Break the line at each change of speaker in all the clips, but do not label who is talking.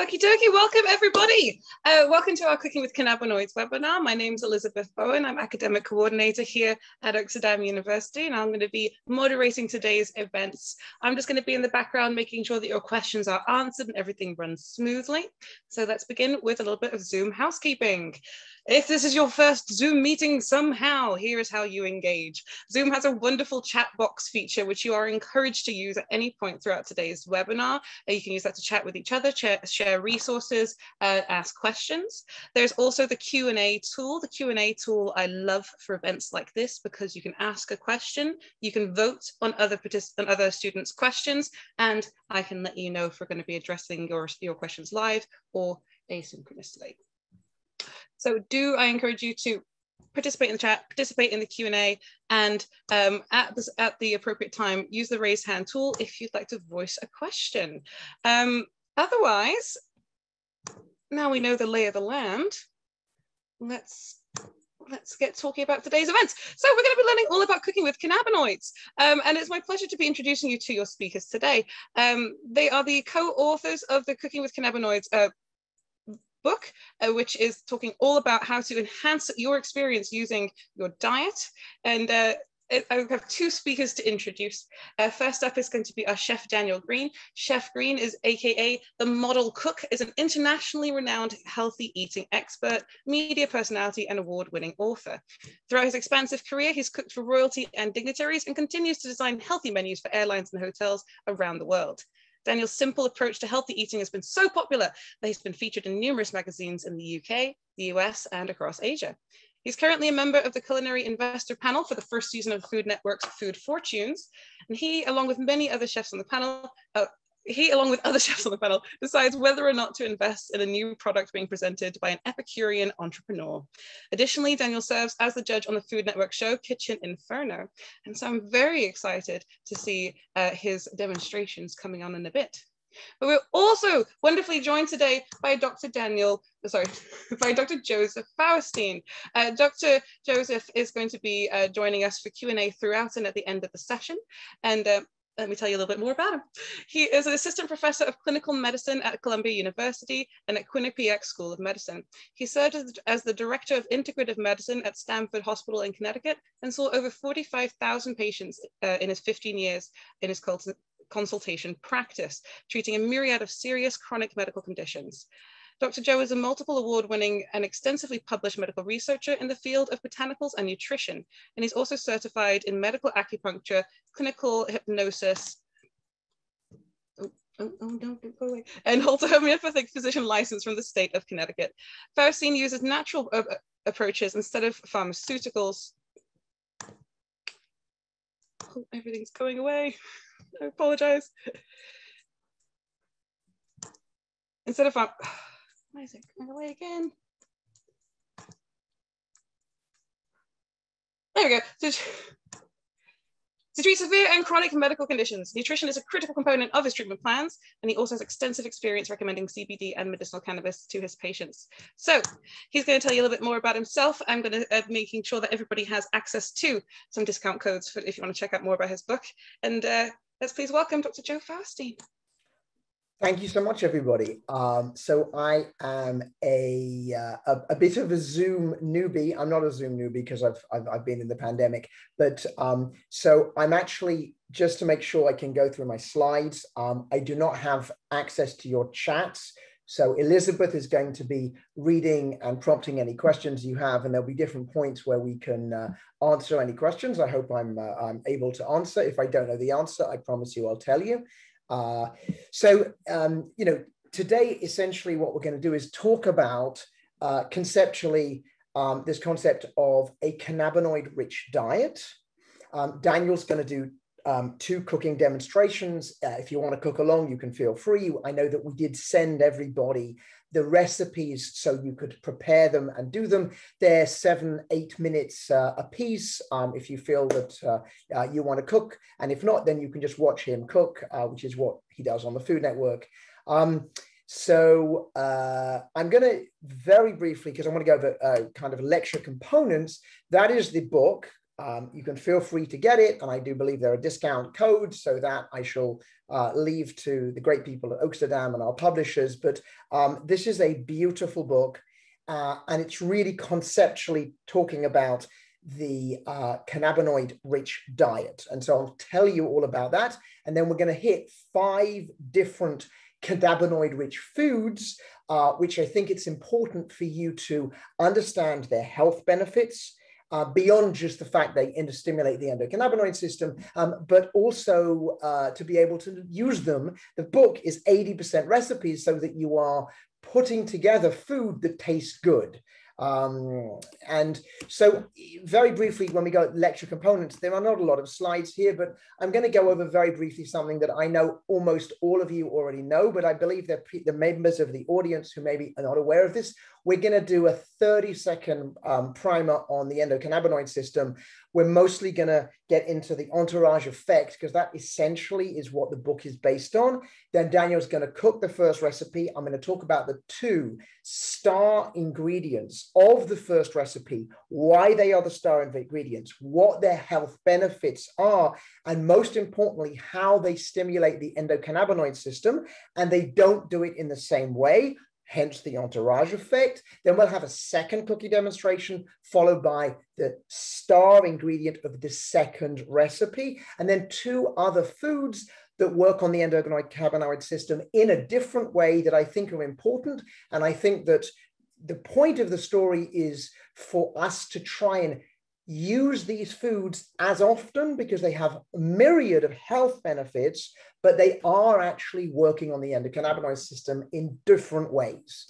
Okie dokie, welcome everybody. Uh, welcome to our Cooking with Cannabinoids webinar. My name is Elizabeth Bowen. I'm academic coordinator here at Oaksterdam University, and I'm going to be moderating today's events. I'm just going to be in the background, making sure that your questions are answered and everything runs smoothly. So let's begin with a little bit of Zoom housekeeping. If this is your first Zoom meeting somehow, here is how you engage. Zoom has a wonderful chat box feature, which you are encouraged to use at any point throughout today's webinar. Uh, you can use that to chat with each other, share resources, uh, ask questions. There's also the Q&A tool. The Q&A tool I love for events like this because you can ask a question, you can vote on other on other students' questions, and I can let you know if we're going to be addressing your, your questions live or asynchronously. So do I encourage you to participate in the chat, participate in the Q&A, and um, at, this, at the appropriate time, use the raise hand tool if you'd like to voice a question. Um, otherwise, now we know the lay of the land, let's let's get talking about today's events. So we're going to be learning all about cooking with cannabinoids. Um, and it's my pleasure to be introducing you to your speakers today. Um, they are the co-authors of the Cooking with Cannabinoids uh, book, uh, which is talking all about how to enhance your experience using your diet. And uh, I have two speakers to introduce. Uh, first up is going to be our chef Daniel Green. Chef Green is AKA the model cook, is an internationally renowned healthy eating expert, media personality, and award-winning author. Throughout his expansive career, he's cooked for royalty and dignitaries and continues to design healthy menus for airlines and hotels around the world. Daniel's simple approach to healthy eating has been so popular that he's been featured in numerous magazines in the UK, the US, and across Asia. He's currently a member of the Culinary Investor Panel for the first season of Food Network's Food Fortunes. And he, along with many other chefs on the panel, uh, he, along with other chefs on the panel, decides whether or not to invest in a new product being presented by an Epicurean entrepreneur. Additionally, Daniel serves as the judge on the Food Network show Kitchen Inferno. And so I'm very excited to see uh, his demonstrations coming on in a bit. But we're also wonderfully joined today by Dr. Daniel, sorry, by Dr. Joseph Feuerstein. Uh, Dr. Joseph is going to be uh, joining us for Q&A throughout and at the end of the session. And uh, let me tell you a little bit more about him. He is an assistant professor of clinical medicine at Columbia University and at Quinnipiac School of Medicine. He served as, the director of integrative medicine at Stamford Hospital in Connecticut and saw over 45,000 patients uh, in his 15 years in his consultation practice, treating a myriad of serious chronic medical conditions. Dr. Joe is a multiple award-winning and extensively published medical researcher in the field of botanicals and nutrition, and he's also certified in medical acupuncture, clinical hypnosis, oh, oh, oh go away, and holds a homeopathic physician license from the state of Connecticut. Feuerstein uses natural uh, approaches instead of pharmaceuticals. Oh, everything's going away. I apologize. Instead of why is it going away again? There we go. To treat severe and chronic medical conditions, nutrition is a critical component of his treatment plans, and he also has extensive experience recommending CBD and medicinal cannabis to his patients. So he's going to tell you a little bit more about himself. I'm going to uh, making sure that everybody has access to some discount codes for if you want to check out more about his book. And uh, let's please welcome Dr. Joe Feuerstein.
Thank you so much, everybody. Um, so I am a, uh, a, a bit of a Zoom newbie. I'm not a Zoom newbie because I've, I've, I've been in the pandemic, but um, so I'm actually just to make sure I can go through my slides. Um, I do not have access to your chats. So Elizabeth is going to be reading and prompting any questions you have, and there'll be different points where we can uh, answer any questions. I hope I'm, uh, I'm able to answer. If I don't know the answer, I promise you I'll tell you. Uh, so, um, you know, today, essentially what we're going to do is talk about uh, conceptually um, this concept of a cannabinoid rich diet. Um, Daniel's going to do um, two cooking demonstrations. Uh, if you want to cook along, you can feel free. I know that we did send everybody the recipes so you could prepare them and do them. They're seven, eight minutes uh, a piece um, if you feel that uh, uh, you want to cook. And if not, then you can just watch him cook, uh, which is what he does on the Food Network. Um, so uh, I'm going to very briefly, because I want to go over uh, kind of lecture components. That is the book, um, you can feel free to get it. And I do believe there are discount codes so that I shall uh, leave to the great people at Oaksterdam and our publishers. But um, this is a beautiful book. Uh, and it's really conceptually talking about the uh, cannabinoid rich diet. And so I'll tell you all about that. And then we're going to hit five different cannabinoid rich foods, uh, which I think it's important for you to understand their health benefits. Uh, beyond just the fact they stimulate the endocannabinoid system, um, but also uh, to be able to use them. The book is 80% recipes so that you are putting together food that tastes good. Um, and so very briefly, when we go lecture components, there are not a lot of slides here, but I'm going to go over very briefly something that I know almost all of you already know, but I believe that the members of the audience who maybe are not aware of this we're going to do a 30 second um, primer on the endocannabinoid system. We're mostly going to get into the entourage effect because that essentially is what the book is based on. Then Daniel's going to cook the first recipe. I'm going to talk about the two star ingredients of the first recipe, why they are the star ingredients, what their health benefits are, and most importantly, how they stimulate the endocannabinoid system. And they don't do it in the same way hence the entourage effect. Then we'll have a second cookie demonstration followed by the star ingredient of the second recipe, and then two other foods that work on the endocannabinoid system in a different way that I think are important. And I think that the point of the story is for us to try and use these foods as often because they have a myriad of health benefits, but they are actually working on the endocannabinoid system in different ways.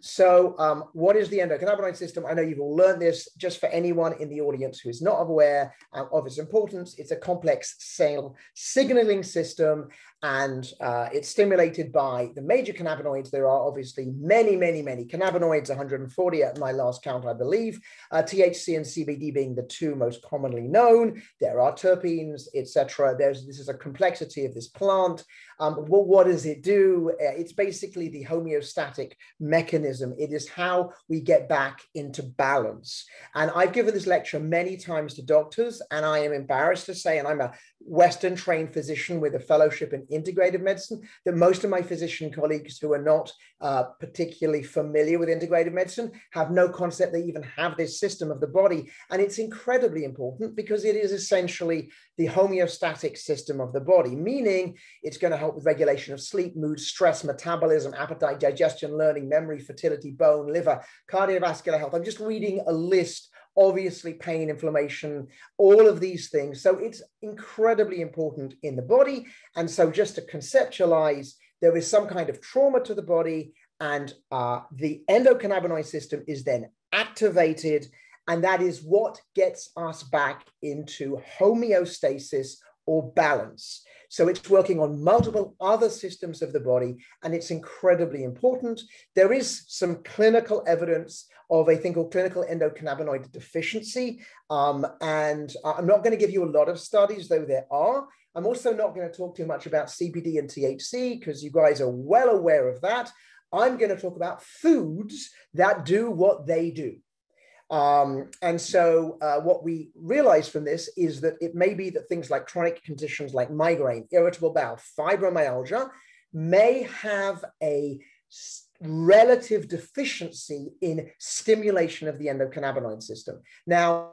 So, um, what is the endocannabinoid system? I know you've all learned this. Just for anyone in the audience who is not aware um, of its importance, it's a complex cell signaling system, and uh, it's stimulated by the major cannabinoids. There are obviously many, many, many cannabinoids, 140 at my last count, I believe. Uh, THC and CBD being the two most commonly known. There are terpenes, etc. There's this is a complexity of this plant. Um, well, what does it do? Uh, it's basically the homeostatic mechanism. It is how we get back into balance. And I've given this lecture many times to doctors, and I am embarrassed to say, and I'm a Western trained physician with a fellowship in integrative medicine that most of my physician colleagues who are not uh, particularly familiar with integrative medicine have no concept they even have this system of the body. And it's incredibly important because it is essentially the homeostatic system of the body, meaning it's going to help with regulation of sleep, mood, stress, metabolism, appetite, digestion, learning, memory, fertility, bone, liver, cardiovascular health. I'm just reading a list obviously pain, inflammation, all of these things. So it's incredibly important in the body. And so just to conceptualize, there is some kind of trauma to the body and uh, the endocannabinoid system is then activated. And that is what gets us back into homeostasis or balance. So it's working on multiple other systems of the body, and it's incredibly important. There is some clinical evidence of a thing called clinical endocannabinoid deficiency. Um, and I'm not going to give you a lot of studies, though there are. I'm also not going to talk too much about CBD and THC because you guys are well aware of that. I'm going to talk about foods that do what they do. Um, and so, uh, what we realize from this is that it may be that things like chronic conditions like migraine, irritable bowel, fibromyalgia may have a relative deficiency in stimulation of the endocannabinoid system. Now,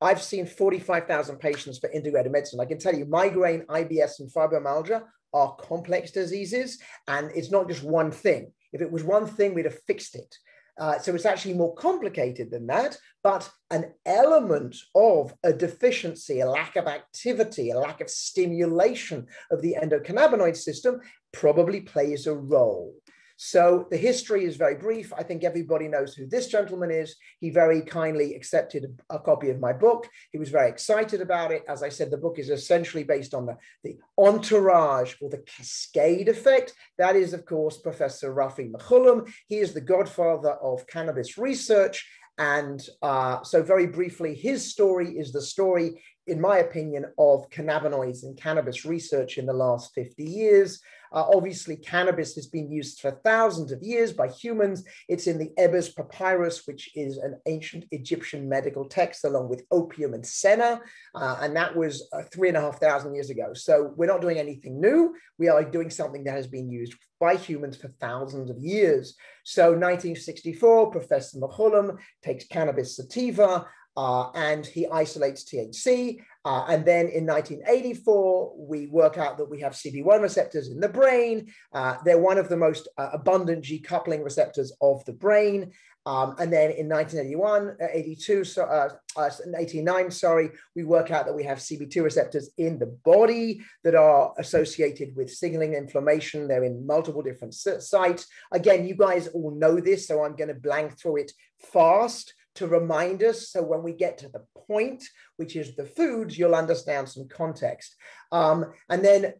I've seen 45,000 patients for integrated medicine. I can tell you migraine, IBS, and fibromyalgia are complex diseases, and it's not just one thing. If it was one thing, we'd have fixed it. Uh, so it's actually more complicated than that, but an element of a deficiency, a lack of activity, a lack of stimulation of the endocannabinoid system probably plays a role. So the history is very brief. I think everybody knows who this gentleman is. He very kindly accepted a copy of my book. He was very excited about it. As I said, the book is essentially based on the, the entourage or the cascade effect. That is, of course, Professor Rafi Mechoulam. He is the godfather of cannabis research. And uh, so, very briefly, his story is the story in my opinion, of cannabinoids and cannabis research in the last 50 years. Uh, obviously, cannabis has been used for thousands of years by humans. It's in the Ebers Papyrus, which is an ancient Egyptian medical text, along with opium and senna. Uh, and that was uh, three and a half thousand years ago. So we're not doing anything new. We are doing something that has been used by humans for thousands of years. So 1964, Professor Mechoulam takes cannabis sativa uh, and he isolates THC. Uh, and then in 1984, we work out that we have CB1 receptors in the brain. Uh, they're one of the most uh, abundant G coupling receptors of the brain. Um, and then in 1981, uh, 82, so, uh, uh, 89, sorry, we work out that we have CB2 receptors in the body that are associated with signaling inflammation. They're in multiple different sites. Again, you guys all know this, so I'm going to blank through it fast to remind us. So when we get to the point, which is the foods, you'll understand some context. Um, and then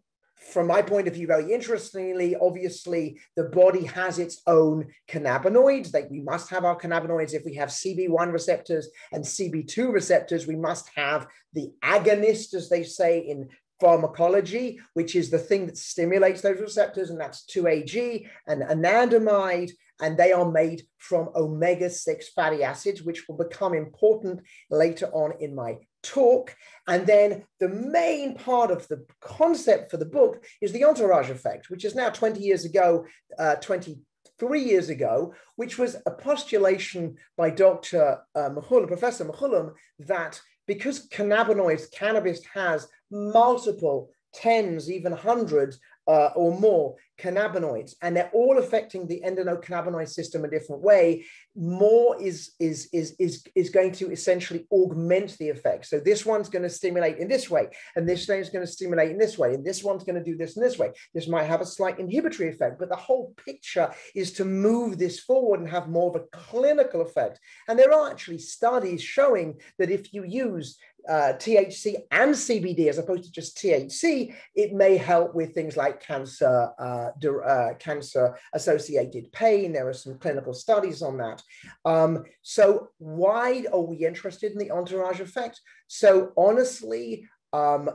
from my point of view, very interestingly, obviously, the body has its own cannabinoids. Like we must have our cannabinoids. If we have CB1 receptors and CB2 receptors, we must have the agonist, as they say in pharmacology, which is the thing that stimulates those receptors, and that's 2AG and anandamide and they are made from omega-6 fatty acids, which will become important later on in my talk. And then the main part of the concept for the book is the entourage effect, which is now 20 years ago, uh, 23 years ago, which was a postulation by Dr. Uh, Professor Mechoulam, that because cannabinoids, cannabis has multiple tens, even hundreds uh, or more cannabinoids, and they're all affecting the endocannabinoid system a different way. More is is is is is going to essentially augment the effect. So this one's going to stimulate in this way, and this is going to stimulate in this way, and this one's going to do this in this way. This might have a slight inhibitory effect, but the whole picture is to move this forward and have more of a clinical effect. And there are actually studies showing that if you use uh, THC and CBD as opposed to just THC, it may help with things like cancer, uh, uh, cancer associated pain. There are some clinical studies on that. Um, so why are we interested in the entourage effect? So honestly, um,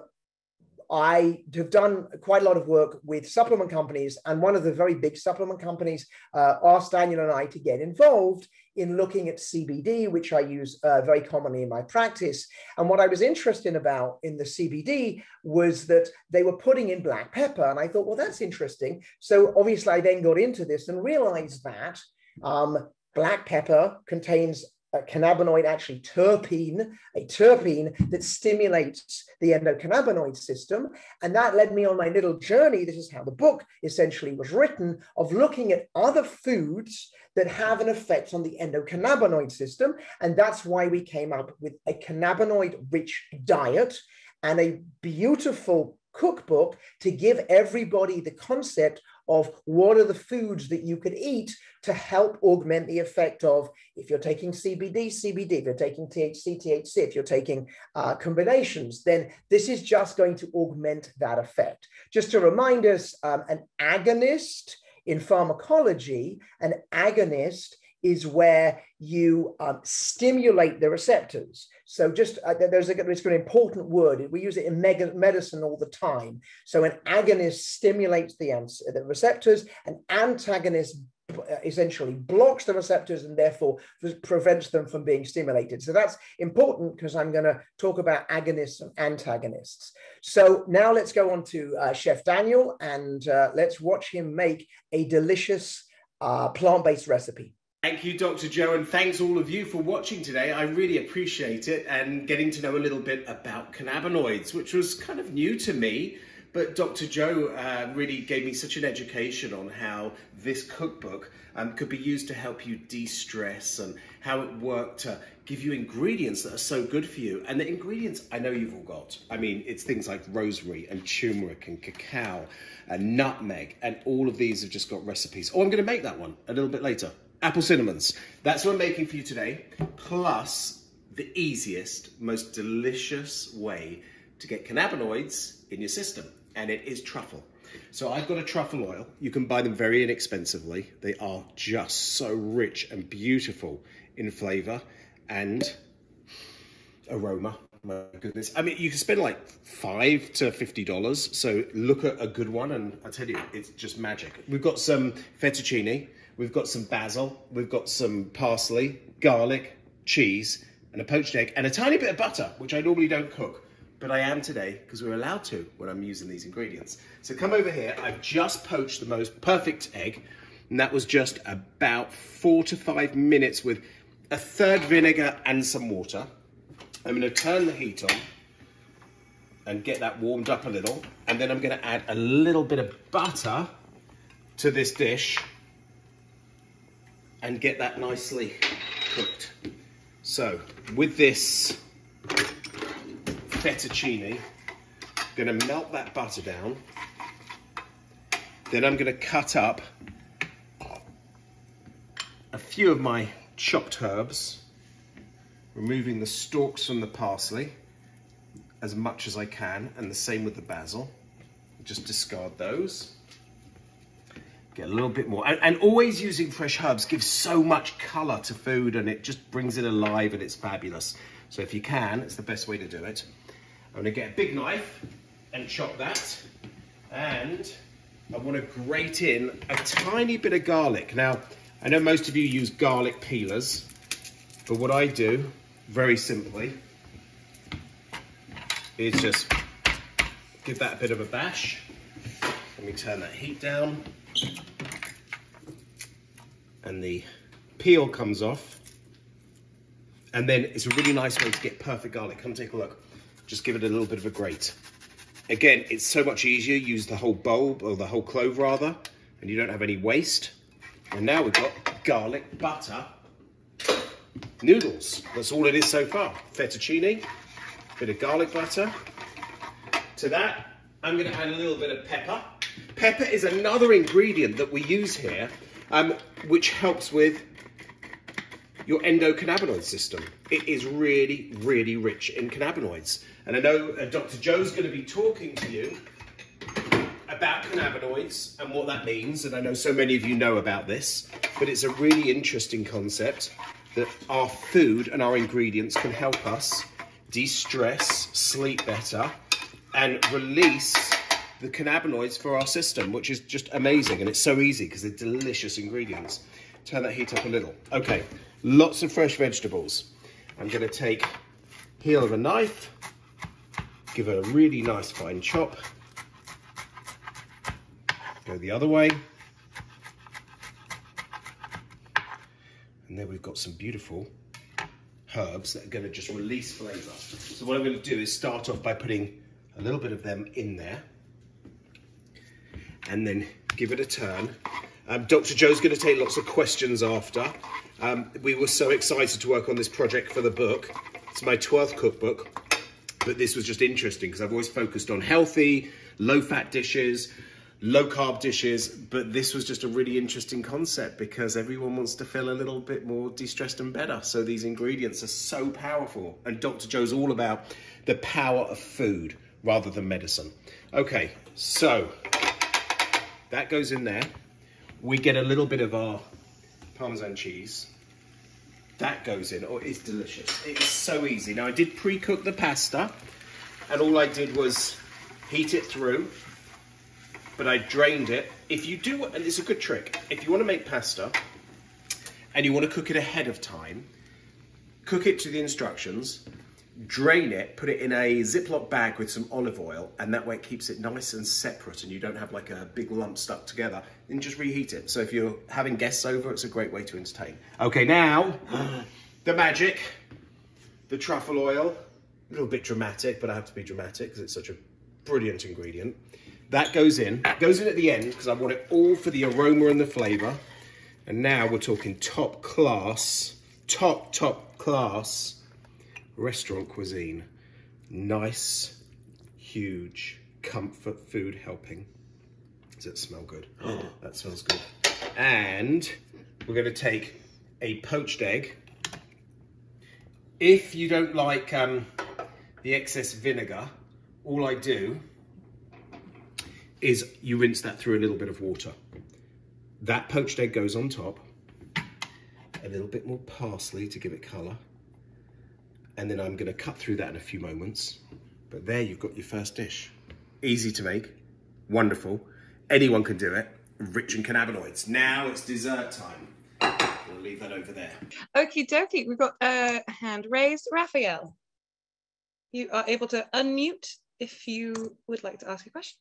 I have done quite a lot of work with supplement companies, and one of the very big supplement companies uh, asked Daniel and I to get involved in looking at CBD, which I use uh, very commonly in my practice. And what I was interested about in the CBD was that they were putting in black pepper, and I thought, well, that's interesting. So obviously, I then got into this and realized that um, black pepper contains a cannabinoid, actually terpene, a terpene that stimulates the endocannabinoid system. And that led me on my little journey. This is how the book essentially was written of looking at other foods that have an effect on the endocannabinoid system. And that's why we came up with a cannabinoid rich diet and a beautiful cookbook to give everybody the concept of what are the foods that you could eat to help augment the effect of if you're taking CBD, CBD, if you're taking THC, THC, if you're taking uh, combinations, then this is just going to augment that effect. Just to remind us, um, an agonist in pharmacology, an agonist is where you um, stimulate the receptors. So just uh, there's, a, there's an important word. We use it in medicine all the time. So an agonist stimulates the, the receptors, an antagonist uh, essentially blocks the receptors and therefore prevents them from being stimulated. So that's important because I'm going to talk about agonists and antagonists. So now let's go on to uh, Chef Daniel and uh, let's watch him make a delicious uh, plant-based recipe.
Thank you, Dr. Joe, and thanks all of you for watching today. I really appreciate it and getting to know a little bit about cannabinoids, which was kind of new to me. But Dr. Joe uh, really gave me such an education on how this cookbook um, could be used to help you de-stress and how it worked to give you ingredients that are so good for you. And the ingredients I know you've all got. I mean, it's things like rosemary and turmeric and cacao and nutmeg, and all of these have just got recipes. Oh, I'm going to make that one a little bit later apple cinnamons. That's what I'm making for you today, plus the easiest, most delicious way to get cannabinoids in your system, and it is truffle. So I've got a truffle oil. You can buy them very inexpensively. They are just so rich and beautiful in flavor and aroma. my goodness. I mean, you can spend like five to fifty dollars. So look at a good one, and I tell you, it's just magic. We've got some fettuccine, we've got some basil, we've got some parsley, garlic, cheese, and a poached egg, and a tiny bit of butter, which I normally don't cook, but I am today because we're allowed to when I'm using these ingredients. So come over here. I've just poached the most perfect egg, and that was just about four to five minutes with a third vinegar and some water. I'm going to turn the heat on and get that warmed up a little. And then I'm going to add a little bit of butter to this dish and get that nicely cooked. So with this fettuccine, I'm going to melt that butter down. Then I'm going to cut up a few of my chopped herbs removing the stalks from the parsley as much as I can, and the same with the basil. Just discard those. Get a little bit more. And, and, always using fresh herbs gives so much color to food and it just brings it alive and it's fabulous. So if you can, it's the best way to do it. I'm gonna get a big knife and chop that. And I wanna grate in a tiny bit of garlic. Now, I know most of you use garlic peelers, but what I do very simply is just give that a bit of a bash. Let me turn that heat down. And the peel comes off. And then it's a really nice way to get perfect garlic. Come take a look. Just give it a little bit of a grate. Again, it's so much easier. Use the whole bulb or the whole clove rather, and you don't have any waste. And now we've got garlic butter noodles. That's all it is so far. Fettuccine, bit of garlic butter. To that, I'm going to add a little bit of pepper. Pepper is another ingredient that we use here, um, which helps with your endocannabinoid system. It is really, really rich in cannabinoids. And I know uh, Dr. Joe's going to be talking to you about cannabinoids and what that means. And I know so many of you know about this, but it's a really interesting concept that our food and our ingredients can help us de-stress, sleep better, and release the cannabinoids for our system, which is just amazing. And it's so easy because they're delicious ingredients. Turn that heat up a little. Okay, lots of fresh vegetables. I'm gonna take heel of a knife, give it a really nice fine chop. Go the other way. And then we've got some beautiful herbs that are going to just release flavour. So what I'm going to do is start off by putting a little bit of them in there and then give it a turn. Um, Dr. Joe's going to take lots of questions after. Um, we were so excited to work on this project for the book. It's my 12th cookbook, but this was just interesting because I've always focused on healthy, low-fat dishes, low carb dishes, but this was just a really interesting concept because everyone wants to feel a little bit more de-stressed and better. So these ingredients are so powerful. And Dr. Joe's all about the power of food rather than medicine. Okay, so that goes in there. We get a little bit of our Parmesan cheese. That goes in. Oh, it's delicious. It's so easy. Now, I did pre-cook the pasta, and all I did was heat it through but I drained it. If you do, and it's a good trick, if you want to make pasta and you want to cook it ahead of time, cook it to the instructions, drain it, put it in a Ziploc bag with some olive oil, and that way it keeps it nice and separate and you don't have like a big lump stuck together, and just reheat it. So if you're having guests over, it's a great way to entertain. Okay, now, the magic, the truffle oil, a little bit dramatic, but I have to be dramatic because it's such a brilliant ingredient. That goes in. Goes in at the end because I want it all for the aroma and the flavour. And now we're talking top class, top, top class restaurant cuisine. Nice, huge, comfort food helping. Does it smell good? Oh, that smells good. And we're going to take a poached egg. If you don't like um, the excess vinegar, all I do is you rinse that through a little bit of water. That poached egg goes on top, a little bit more parsley to give it colour, and then I'm going to cut through that in a few moments. But there you've got your first dish. Easy to make, wonderful. Anyone can do it. Rich in cannabinoids. Now it's dessert time. We'll leave that over there.
Okie dokie, we've got a hand raised. Raphael, you are able to unmute if you would like to ask a question.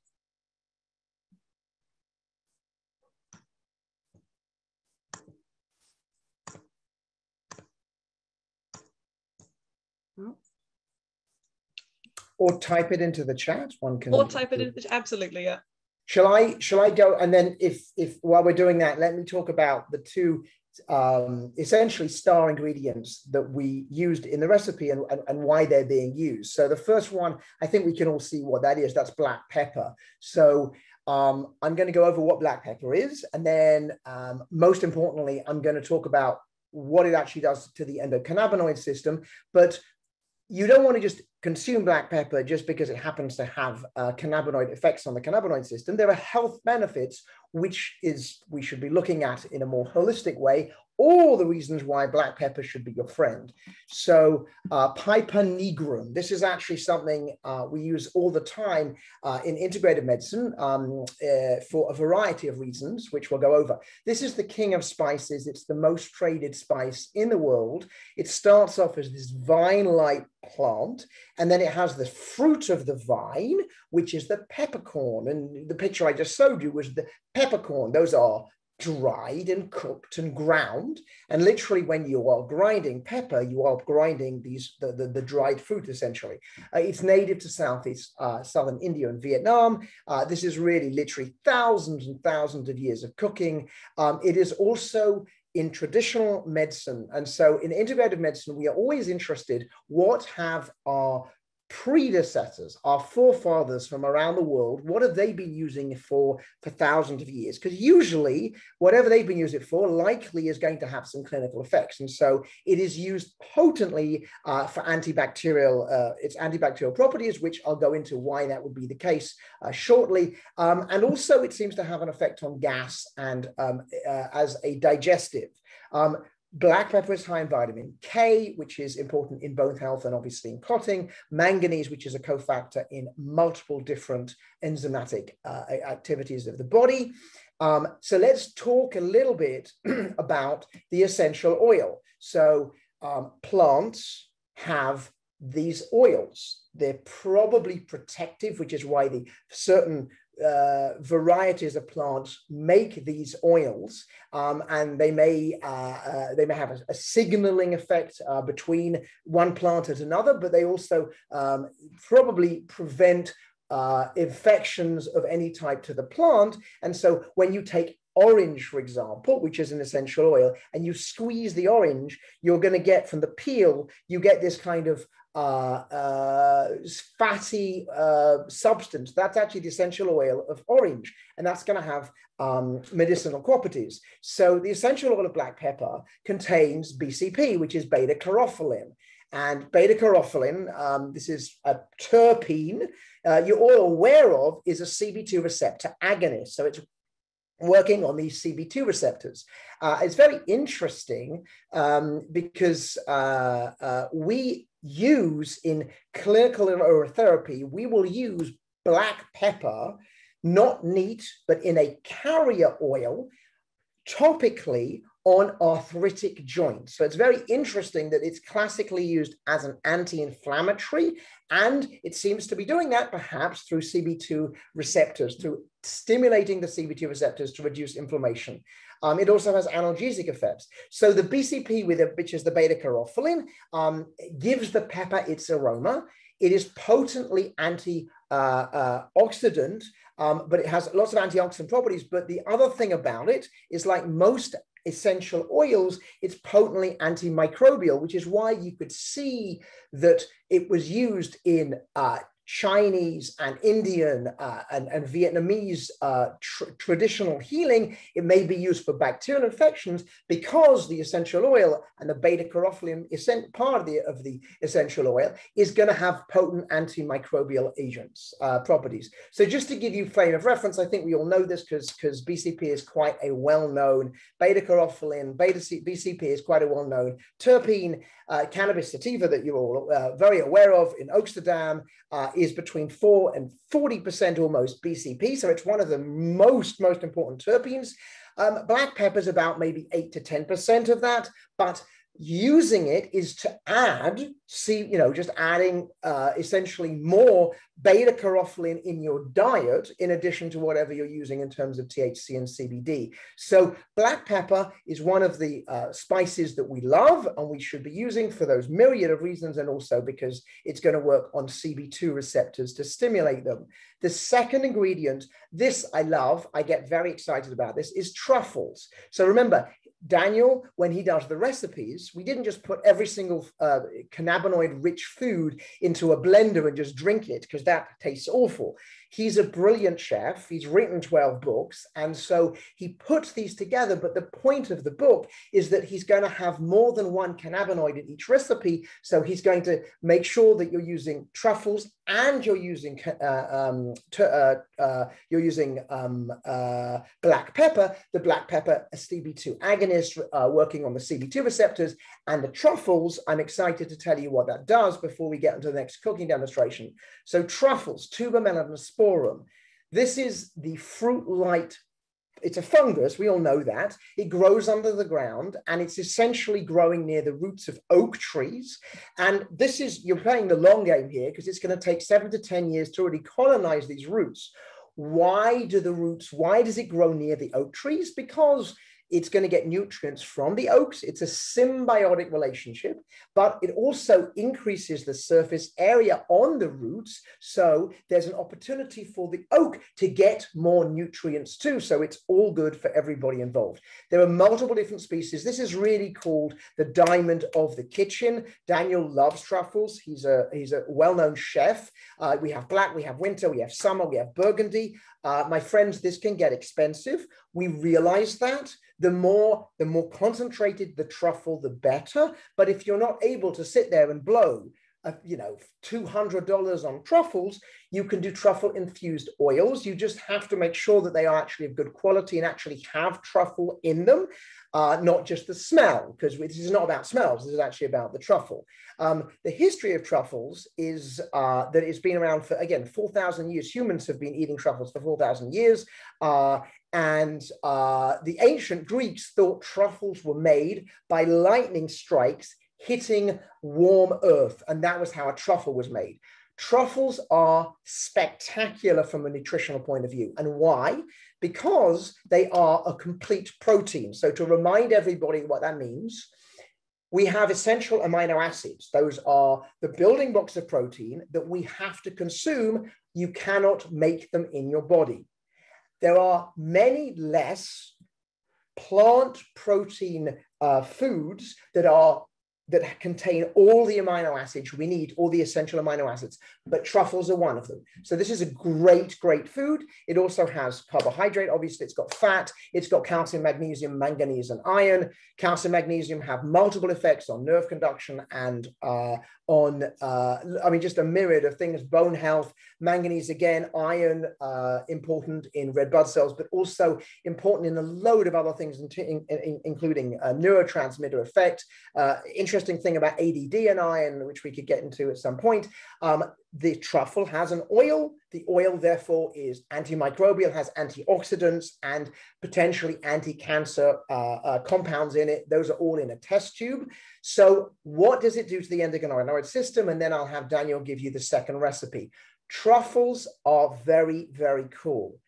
Or type it into the chat. One can.
Or type it in. Absolutely, yeah.
Shall I? Shall I go? And then, if if while we're doing that, let me talk about the two um, essentially star ingredients that we used in the recipe and, and, and, why they're being used. So the first one, I think we can all see what that is. That's black pepper. So um, I'm going to go over what black pepper is, and then um, most importantly, I'm going to talk about what it actually does to the endocannabinoid system. But you don't want to just consume black pepper just because it happens to have uh, cannabinoid effects on the cannabinoid system. There are health benefits, which is we should be looking at in a more holistic way all the reasons why black pepper should be your friend. So, uh, Piper nigrum, this is actually something uh, we use all the time uh, in integrated medicine um, uh, for a variety of reasons, which we'll go over. This is the king of spices. It's the most traded spice in the world. It starts off as this vine like plant, and then it has the fruit of the vine, which is the peppercorn. And the picture I just showed you was the peppercorn. Those are dried and cooked and ground. And literally, when you are grinding pepper, you are grinding these the, the, the dried fruit essentially. Uh, it's native to Southeast uh, Southern India and Vietnam. Uh, this is really literally thousands and thousands of years of cooking. Um, it is also in traditional medicine. And so in integrative medicine, we are always interested what have our predecessors, our forefathers from around the world, what have they been using it for for thousands of years? Because usually, whatever they've been using it for likely is going to have some clinical effects. And so it is used potently uh, for antibacterial, uh, its antibacterial properties, which I'll go into why that would be the case uh, shortly. Um, and also, it seems to have an effect on gas and um, uh, as a digestive. Um, Black pepper is high in vitamin K, which is important in bone health and obviously in clotting, manganese, which is a cofactor in multiple different enzymatic uh, activities of the body. Um, so let's talk a little bit about the essential oil. So um, plants have these oils. They're probably protective, which is why the certain uh, varieties of plants make these oils, um, and they may uh, uh, they may have a, a signaling effect uh, between one plant and another, but they also um, probably prevent uh, infections of any type to the plant. And so, when you take orange, for example, which is an essential oil, and you squeeze the orange, you're going to get from the peel, you get this kind of fatty uh, substance. That's actually the essential oil of orange, and that's going to have um, medicinal properties. So the essential oil of black pepper contains BCP, which is beta caryophyllene. And beta caryophyllene, um, this is a terpene, uh, you're all aware of, is a CB2 receptor agonist. So it's working on these CB2 receptors. Uh, it's very interesting um, because uh, uh, we use in clinical therapy, we will use black pepper, not neat, but in a carrier oil, topically on arthritic joints. So it's very interesting that it's classically used as an anti-inflammatory, and it seems to be doing that perhaps through CB2 receptors, through stimulating the CB2 receptors to reduce inflammation. Um, it also has analgesic effects. So the BCP, with it, which is the beta caryophyllene, um, gives the pepper its aroma. It is potently antioxidant, uh, uh, um, but it has lots of antioxidant properties. But the other thing about it is like most essential oils, it's potently antimicrobial, which is why you could see that it was used in uh, Chinese and Indian uh, and, and, Vietnamese uh, tr traditional healing, it may be used for bacterial infections because the essential oil and the beta carotene part of the, of the essential oil is going to have potent antimicrobial agents uh, properties. So just to give you frame of reference, I think we all know this because because BCP is quite a well-known beta carotene, beta C, BCP is quite a well-known terpene uh, cannabis sativa that you're all uh, very aware of in Amsterdam uh, is between 4 and 40% almost BCP. So it's one of the most, most important terpenes. Um, black pepper is about maybe 8 to 10% of that, but using it is to add see you know just adding uh, essentially more beta carotene in your diet in addition to whatever you're using in terms of thc and cbd so black pepper is one of the uh, spices that we love and we should be using for those myriad of reasons and also because it's going to work on cb2 receptors to stimulate them. The second ingredient this i love i get very excited about this is truffles. So remember Daniel, when he does the recipes, we didn't just put every single uh, cannabinoid rich food into a blender and just drink it because that tastes awful. He's a brilliant chef. He's written 12 books. And so he puts these together. But the point of the book is that he's going to have more than one cannabinoid in each recipe. So he's going to make sure that you're using truffles and you're using uh, um, uh, uh, you're using um, uh, black pepper, the black pepper a CB2 agonist uh, working on the CB2 receptors, and the truffles. I'm excited to tell you what that does before we get into the next cooking demonstration. So truffles, tuber melanosporum This is the fruit light it's a fungus, we all know that. It grows under the ground and it's essentially growing near the roots of oak trees. And this is, you're playing the long game here because it's going to take seven to 10 years to really colonize these roots. Why do the roots, why does it grow near the oak trees? Because it's going to get nutrients from the oaks. It's a symbiotic relationship, but it also increases the surface area on the roots. So there's an opportunity for the oak to get more nutrients too. So it's all good for everybody involved. There are multiple different species. This is really called the diamond of the kitchen. Daniel loves truffles. He's a, he's a well-known chef. Uh, we have black, we have winter, we have summer, we have burgundy. Uh, my friends, this can get expensive. We realize that the more the more concentrated the truffle, the better. But if you're not able to sit there and blow, uh, you know, $200 on truffles, you can do truffle infused oils. You just have to make sure that they are actually of good quality and actually have truffle in them, uh, not just the smell, because this is not about smells. This is actually about the truffle. Um, the history of truffles is uh, that it's been around for, again, 4,000 years. Humans have been eating truffles for 4,000 years. Uh, and uh, the ancient Greeks thought truffles were made by lightning strikes hitting warm earth. And that was how a truffle was made. Truffles are spectacular from a nutritional point of view. And why? Because they are a complete protein. So, to remind everybody what that means, we have essential amino acids. Those are the building blocks of protein that we have to consume. You cannot make them in your body there are many less plant protein uh, foods that are that contain all the amino acids we need, all the essential amino acids, but truffles are one of them. So this is a great, great food. It also has carbohydrate, obviously it's got fat, it's got calcium, magnesium, manganese, and iron. Calcium, magnesium have multiple effects on nerve conduction and uh, on, uh, I mean, just a myriad of things, bone health, manganese again, iron, uh, important in red blood cells, but also important in a load of other things, in, in, including neurotransmitter effect. Interesting thing about ADD and iron, which we could get into at some point. Um, the truffle has an oil. The oil, therefore, is antimicrobial, has antioxidants and potentially anti-cancer uh, uh, compounds in it. Those are all in a test tube. So what does it do to the endocannabinoid system? And then I'll have Daniel give you the second recipe. Truffles are very, very cool.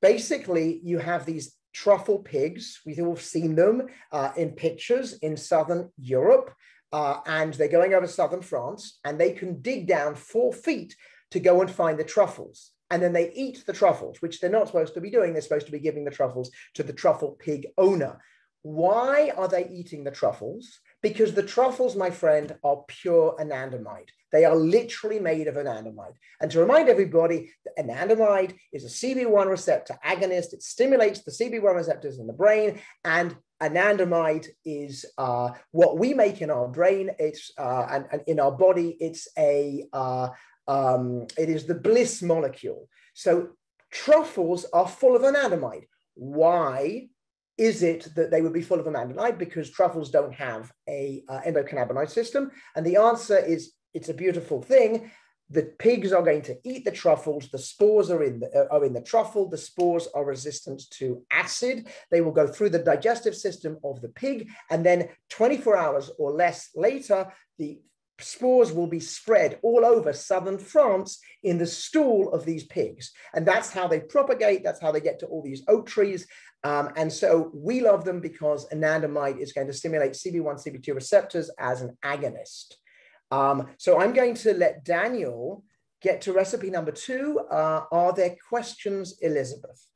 Basically, you have these truffle pigs. We've all seen them uh, in pictures in Southern Europe uh, and they're going over southern France, and they can dig down four feet to go and find the truffles. And then they eat the truffles, which they're not supposed to be doing. They're supposed to be giving the truffles to the truffle pig owner. Why are they eating the truffles? Because the truffles, my friend, are pure anandamide. They are literally made of anandamide. And to remind everybody, anandamide is a CB1 receptor agonist. It stimulates the CB1 receptors in the brain. And anandamide is uh, what we make in our brain. It's uh, and, and, in our body. It's a uh, um, it is the bliss molecule. So truffles are full of anandamide. Why is it that they would be full of anandamide? Because truffles don't have a uh, endocannabinoid system. And the answer is it's a beautiful thing. The pigs are going to eat the truffles. The spores are in the, uh, are in the truffle. The spores are resistant to acid. They will go through the digestive system of the pig. And then 24 hours or less later, the spores will be spread all over southern France in the stool of these pigs. And that's how they propagate. That's how they get to all these oak trees. Um, and so we love them because anandamide is going to stimulate CB1, CB2 receptors as an agonist. Um, so I'm going to let Daniel get to recipe number two. Uh, are there questions, Elizabeth?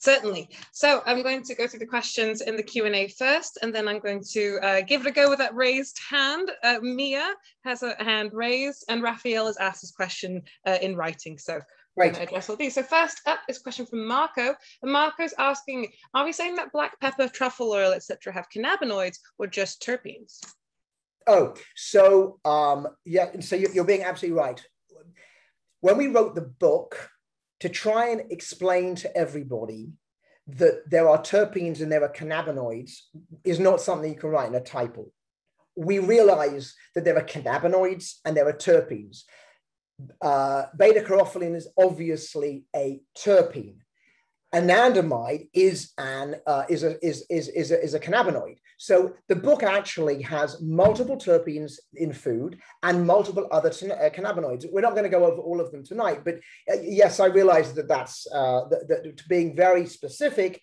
Certainly. So I'm going to go through the questions in the Q&A first, and then I'm going to uh, give it a go with that raised hand. Uh, Mia has a hand raised, and Raphael has asked his question uh, in writing. So
Right.
address all these. So first up is a question from Marco. And Marco's asking, are we saying that black pepper, truffle oil, etc., have cannabinoids or just terpenes?
Oh, so um, yeah, so you're being absolutely right. When we wrote the book, to try and explain to everybody that there are terpenes and there are cannabinoids is not something you can write in a typo. We realize that there are cannabinoids and there are terpenes. Uh, beta caryophyllene is obviously a terpene anandamide is an uh, is a is is is a, is a cannabinoid. So the book actually has multiple terpenes in food and multiple other uh, cannabinoids. We're not going to go over all of them tonight, but uh, yes, I realize that that's uh, that, that being very specific.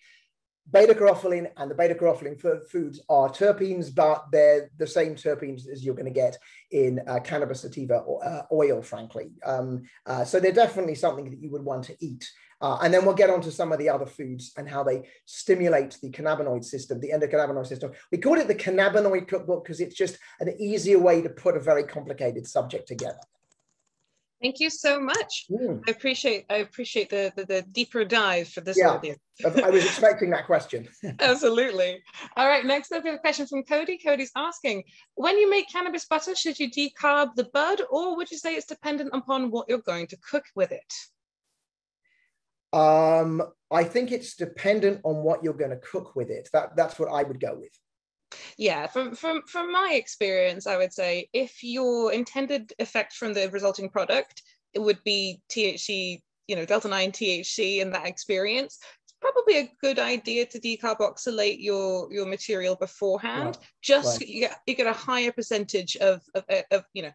Beta caryophyllene and the beta caryophyllene foods are terpenes, but they're the same terpenes as you're going to get in uh, cannabis sativa or, uh, oil, frankly. Um, so they're definitely something that you would want to eat. Uh, and then we'll get on to some of the other foods and how they stimulate the cannabinoid system, the endocannabinoid system. We call it the cannabinoid cookbook because it's just an easier way to put a very complicated subject together.
Thank you so much. Mm. I appreciate I appreciate the, the, the deeper dive for this
yeah, audience. I was expecting that question.
Absolutely. All right, next up we have a question from Cody. Cody's asking, when you make cannabis butter, should you decarb the bud or would you say it's dependent upon what you're going to cook with it?
Um, I think it's dependent on what you're going to cook with it. That that's what I would go with.
Yeah, from from from my experience, I would say if your intended effect from the resulting product it would be THC, you know, delta nine THC in that experience. It's probably a good idea to decarboxylate your your material beforehand. Right. Just right. You, get, you get a higher percentage of, of, of you know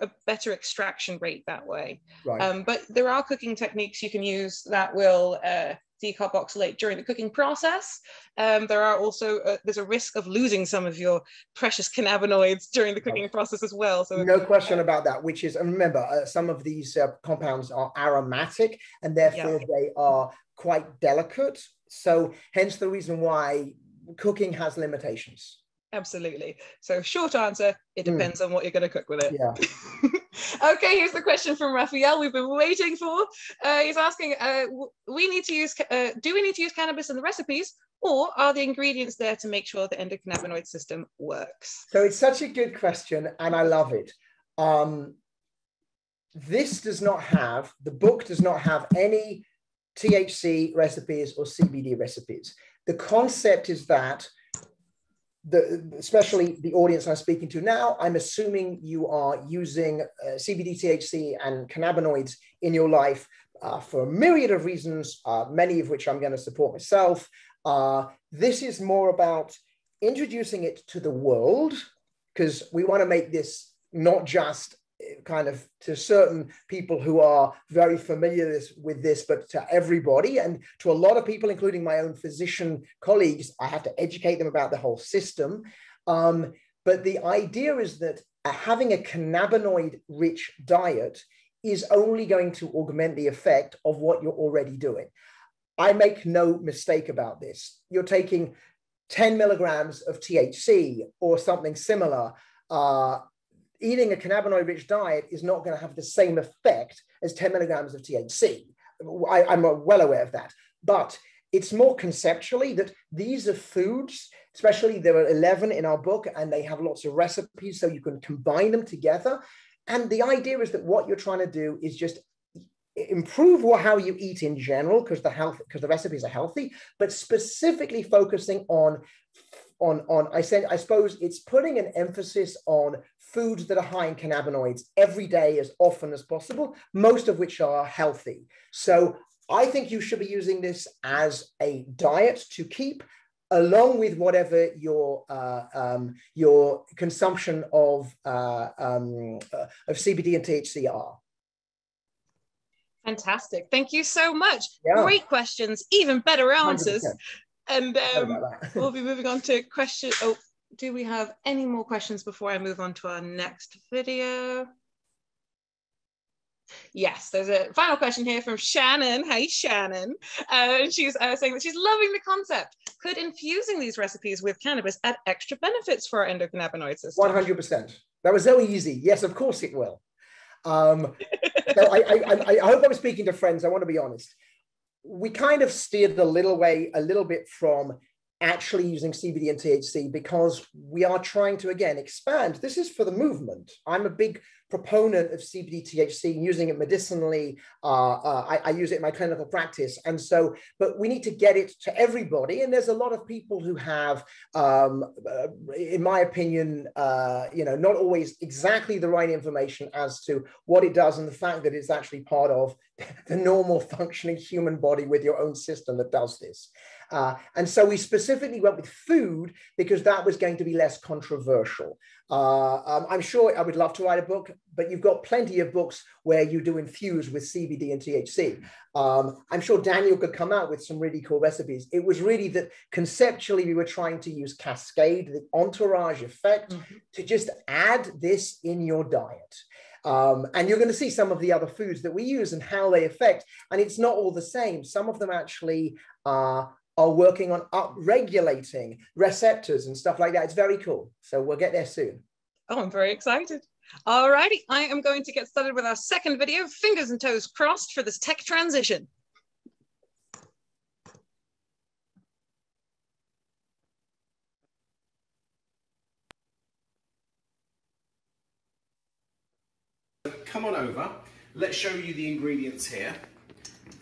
a better extraction rate that way. Right. Um, but there are cooking techniques you can use that will uh, decarboxylate during the cooking process. Um, there are also uh, there's a risk of losing some of your precious cannabinoids during the cooking right. process as well.
So no question uh, about that. Which is, and remember, uh, some of these uh, compounds are aromatic, and therefore yeah. they are quite delicate. So hence the reason why cooking has limitations.
Absolutely. So short answer, it hmm. depends mm. on what you're going to cook with it.
Yeah.
okay, here's the question from Raphael we've been waiting for. Uh, he's asking, uh, we need to use, uh, do we need to use cannabis in the recipes or are the ingredients there to make sure the endocannabinoid system works?
So it's such a good question and I love it. Um, this does not have, the book does not have any THC recipes or CBD recipes. The concept is that the, especially the audience I'm speaking to now, I'm assuming you are using uh, CBD, THC, and cannabinoids in your life uh, for a myriad of reasons, uh, many of which I'm going to support myself. Uh, this is more about introducing it to the world because we want to make this not just kind of to certain people who are very familiar with this, but to everybody and to a lot of people, including my own physician colleagues, I have to educate them about the whole system. Um, but the idea is that having a cannabinoid rich diet is only going to augment the effect of what you're already doing. I make no mistake about this. You're taking 10 milligrams of THC or something similar, uh, eating a cannabinoid rich diet is not going to have the same effect as 10 milligrams of THC. I, I'm well aware of that. But it's more conceptually that these are foods, especially there are 11 in our book, and they have lots of recipes so you can combine them together. And the idea is that what you're trying to do is just improve how you eat in general because the health because the recipes are healthy but specifically focusing on on on i said i suppose it's putting an emphasis on foods that are high in cannabinoids every day as often as possible most of which are healthy so i think you should be using this as a diet to keep along with whatever your uh, um, your consumption of uh, um, uh, of CBD and THC are.
Fantastic. Thank you so much. Yeah. Great questions, even better answers. 100%. And um, we'll be moving on to question. Oh, do we have any more questions before I move on to our next video? Yes, there's a final question here from Shannon. Hey, Shannon. Uh, she's uh, saying that she's loving the concept. Could infusing these recipes with cannabis add extra benefits for our endocannabinoid system?
100%. That was so easy. Yes, of course it will. Um, so I, I, I hope I'm speaking to friends. I want to be honest. We kind of steered a little way, a little bit from actually using CBD and THC because we are trying to again expand. This is for the movement. I'm a big proponent of CBD THC, using it medicinally. Uh, uh, I, I, use it in my clinical practice. And so, but we need to get it to everybody. And there's a lot of people who have, um, uh, in my opinion, uh, you know, not always exactly the right information as to what it does and the fact that it's actually part of the normal functioning human body with your own system that does this. Uh, and so we specifically went with food because that was going to be less controversial. Uh, um, I'm sure I would love to write a book, but you've got plenty of books where you do infuse with CBD and THC. Um, I'm sure Daniel could come out with some really cool recipes. It was really that conceptually we were trying to use cascade, the entourage effect, mm-hmm. to just add this in your diet. Um, and you're going to see some of the other foods that we use and how they affect. And it's not all the same. Some of them actually are are working on up-regulating receptors and stuff like that. It's very cool. So we'll get there soon.
Oh, I'm very excited. Alrighty, I am going to get started with our second video, fingers and toes crossed for this tech transition.
Come on over. Let's show you the ingredients here.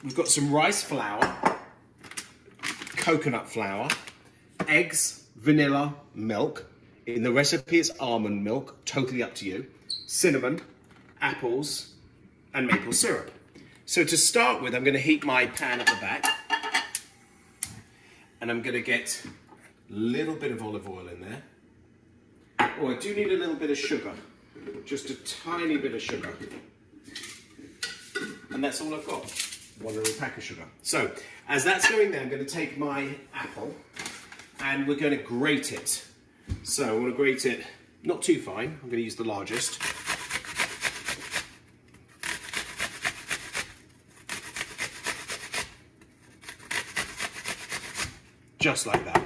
We've got some rice flour, coconut flour, eggs, vanilla, milk. In the recipe, it's almond milk, totally up to you. Cinnamon, apples, and maple syrup. So to start with, I'm gonna heat my pan at the back. And I'm gonna get a little bit of olive oil in there. Oh, I do need a little bit of sugar. Just a tiny bit of sugar. And that's all I've got one little pack of sugar. So as that's going there, I'm going to take my apple and we're going to grate it. So I want to grate it not too fine. I'm going to use the largest. Just like that.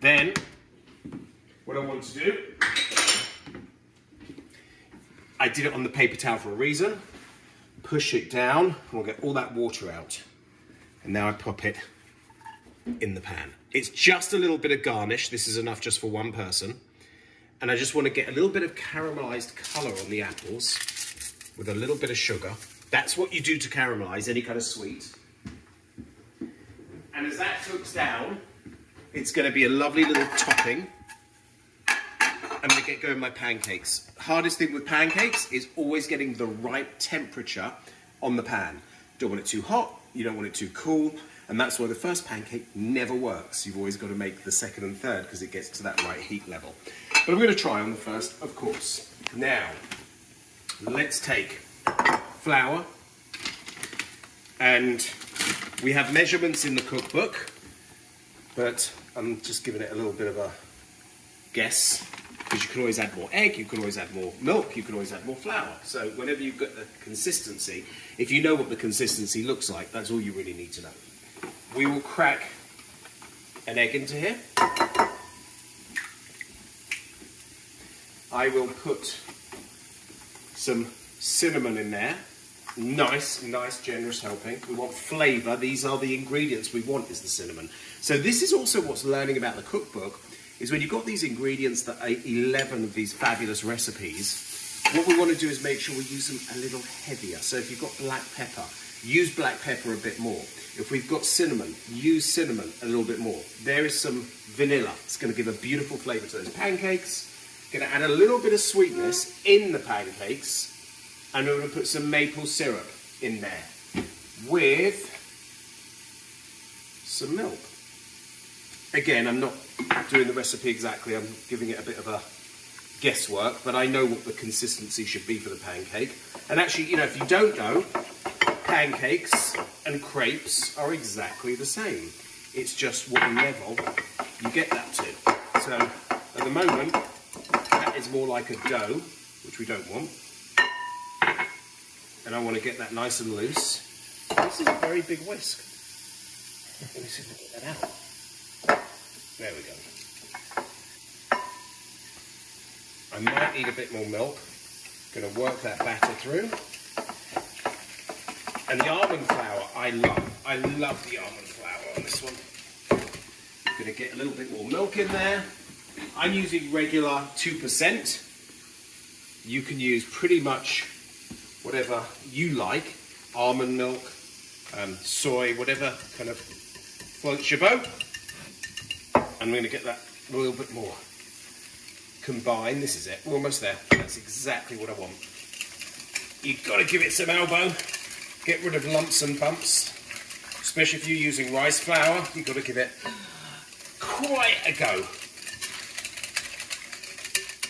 Then, what I want to do, I did it on the paper towel for a reason push it down, and we'll get all that water out. And now I pop it in the pan. It's just a little bit of garnish. This is enough just for one person. And I just want to get a little bit of caramelized color on the apples with a little bit of sugar. That's what you do to caramelize any kind of sweet. And as that cooks down, it's going to be a lovely little topping I'm gonna get going my pancakes. Hardest thing with pancakes is always getting the right temperature on the pan. Don't want it too hot, you don't want it too cool, and that's why the first pancake never works. You've always got to make the second and third because it gets to that right heat level. But I'm gonna try on the first, of course. Now, let's take flour, and we have measurements in the cookbook, but I'm just giving it a little bit of a guess because you can always add more egg, you can always add more milk, you can always add more flour. So whenever you've got the consistency, if you know what the consistency looks like, that's all you really need to know. We will crack an egg into here. I will put some cinnamon in there. Nice, nice, generous helping. We want flavour. These are the ingredients we want is the cinnamon. So this is also what's learning about the cookbook, is when you've got these ingredients that are 11 of these fabulous recipes, what we want to do is make sure we use them a little heavier. So if you've got black pepper, use black pepper a bit more. If we've got cinnamon, use cinnamon a little bit more. There is some vanilla. It's going to give a beautiful flavour to those pancakes. Going to add a little bit of sweetness in the pancakes. And we're going to put some maple syrup in there with some milk. Again, I'm not doing the recipe exactly. I'm giving it a bit of a guesswork, but I know what the consistency should be for the pancake. And actually, you know, if you don't know, pancakes and crepes are exactly the same. It's just what level you get that to. So at the moment, that is more like a dough, which we don't want. And I want to get that nice and loose. This is a very big whisk. Let me see if I can get that out. There we go. I might need a bit more milk. Going to work that batter through. And the almond flour, I love. I love the almond flour on this one. Going to get a little bit more milk in there. I'm using regular 2%. You can use pretty much whatever you like. Almond milk, um, soy, whatever kind of floats your boat. I'm going to get that a little bit more combined. This is it. We're almost there. That's exactly what I want. You've got to give it some elbow. Get rid of lumps and bumps. Especially if you're using rice flour, you've got to give it quite a go.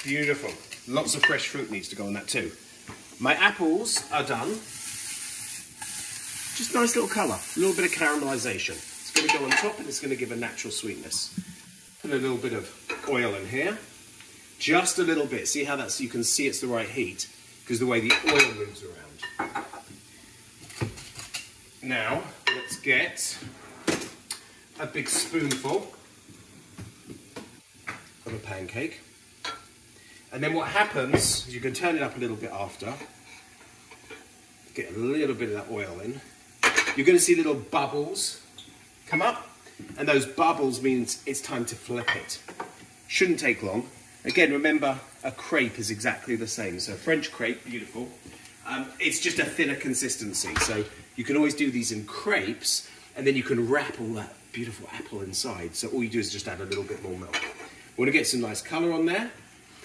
Beautiful. Lots of fresh fruit needs to go on that too. My apples are done. Just nice little colour, a little bit of caramelisation. It's going to go on top and it's going to give a natural sweetness. Put a little bit of oil in here. Just a little bit. See how that's, you can see it's the right heat because the way the oil moves around. Now, let's get a big spoonful of a pancake. And then what happens you can turn it up a little bit after, get a little bit of that oil in. You're going to see little bubbles come up, and those bubbles means it's time to flip it. Shouldn't take long. Again, remember, a crepe is exactly the same. So French crepe, beautiful. Um, it's just a thinner consistency. So you can always do these in crepes, and then you can wrap all that beautiful apple inside. So all you do is just add a little bit more milk. We want to get some nice colour on there.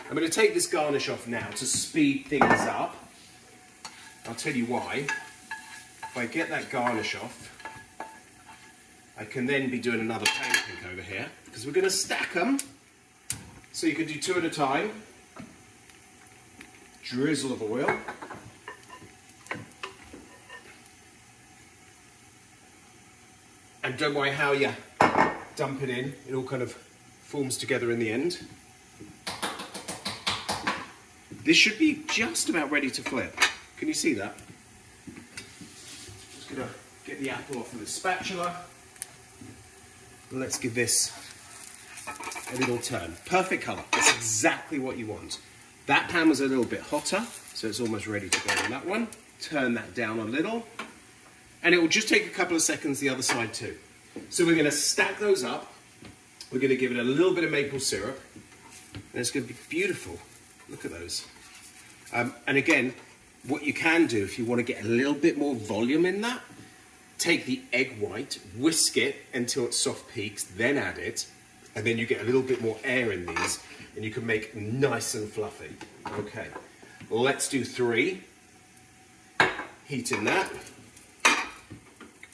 I'm going to take this garnish off now to speed things up. I'll tell you why. If I get that garnish off, I can then be doing another pancake over here because we're going to stack them. So you can do two at a time. Drizzle of oil. And don't worry how you dump it in, it all kind of forms together in the end. This should be just about ready to flip. Can you see that? Just gonna get the apple off with a spatula. Let's give this a little turn. Perfect colour. That's exactly what you want. That pan was a little bit hotter, so it's almost ready to go on that one. Turn that down a little. And it will just take a couple of seconds the other side too. So we're to stack those up. We're to give it a little bit of maple syrup. And it's to be beautiful. Look at those. Um, and again, what you can do if you want to get a little bit more volume in that, take the egg white, whisk it until it's soft peaks, then add it, and then you get a little bit more air in these, and you can make nice and fluffy. Okay, let's do three. Heating that.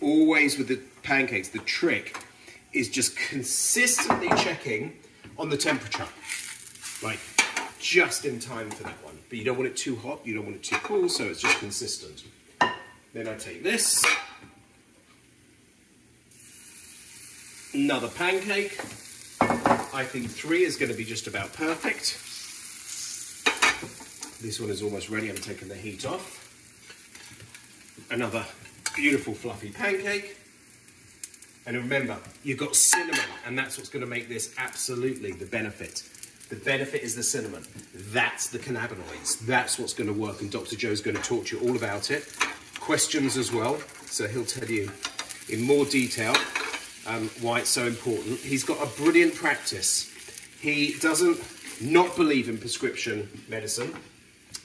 Always with the pancakes, the trick is just consistently checking on the temperature. Like, just in time for that one. But you don't want it too hot, you don't want it too cool, so it's just consistent. Then I take this, another pancake. I think three is going to be just about perfect. This one is almost ready, I'm taking the heat off. Another beautiful fluffy pancake. And remember, you've got cinnamon, and that's what's going to make this absolutely the benefit. The benefit is the cinnamon. That's the cannabinoids. That's what's going to work, and Dr. Joe's going to talk to you all about it. Questions as well, so he'll tell you in more detail um, why it's so important. He's got a brilliant practice. He doesn't not believe in prescription medicine.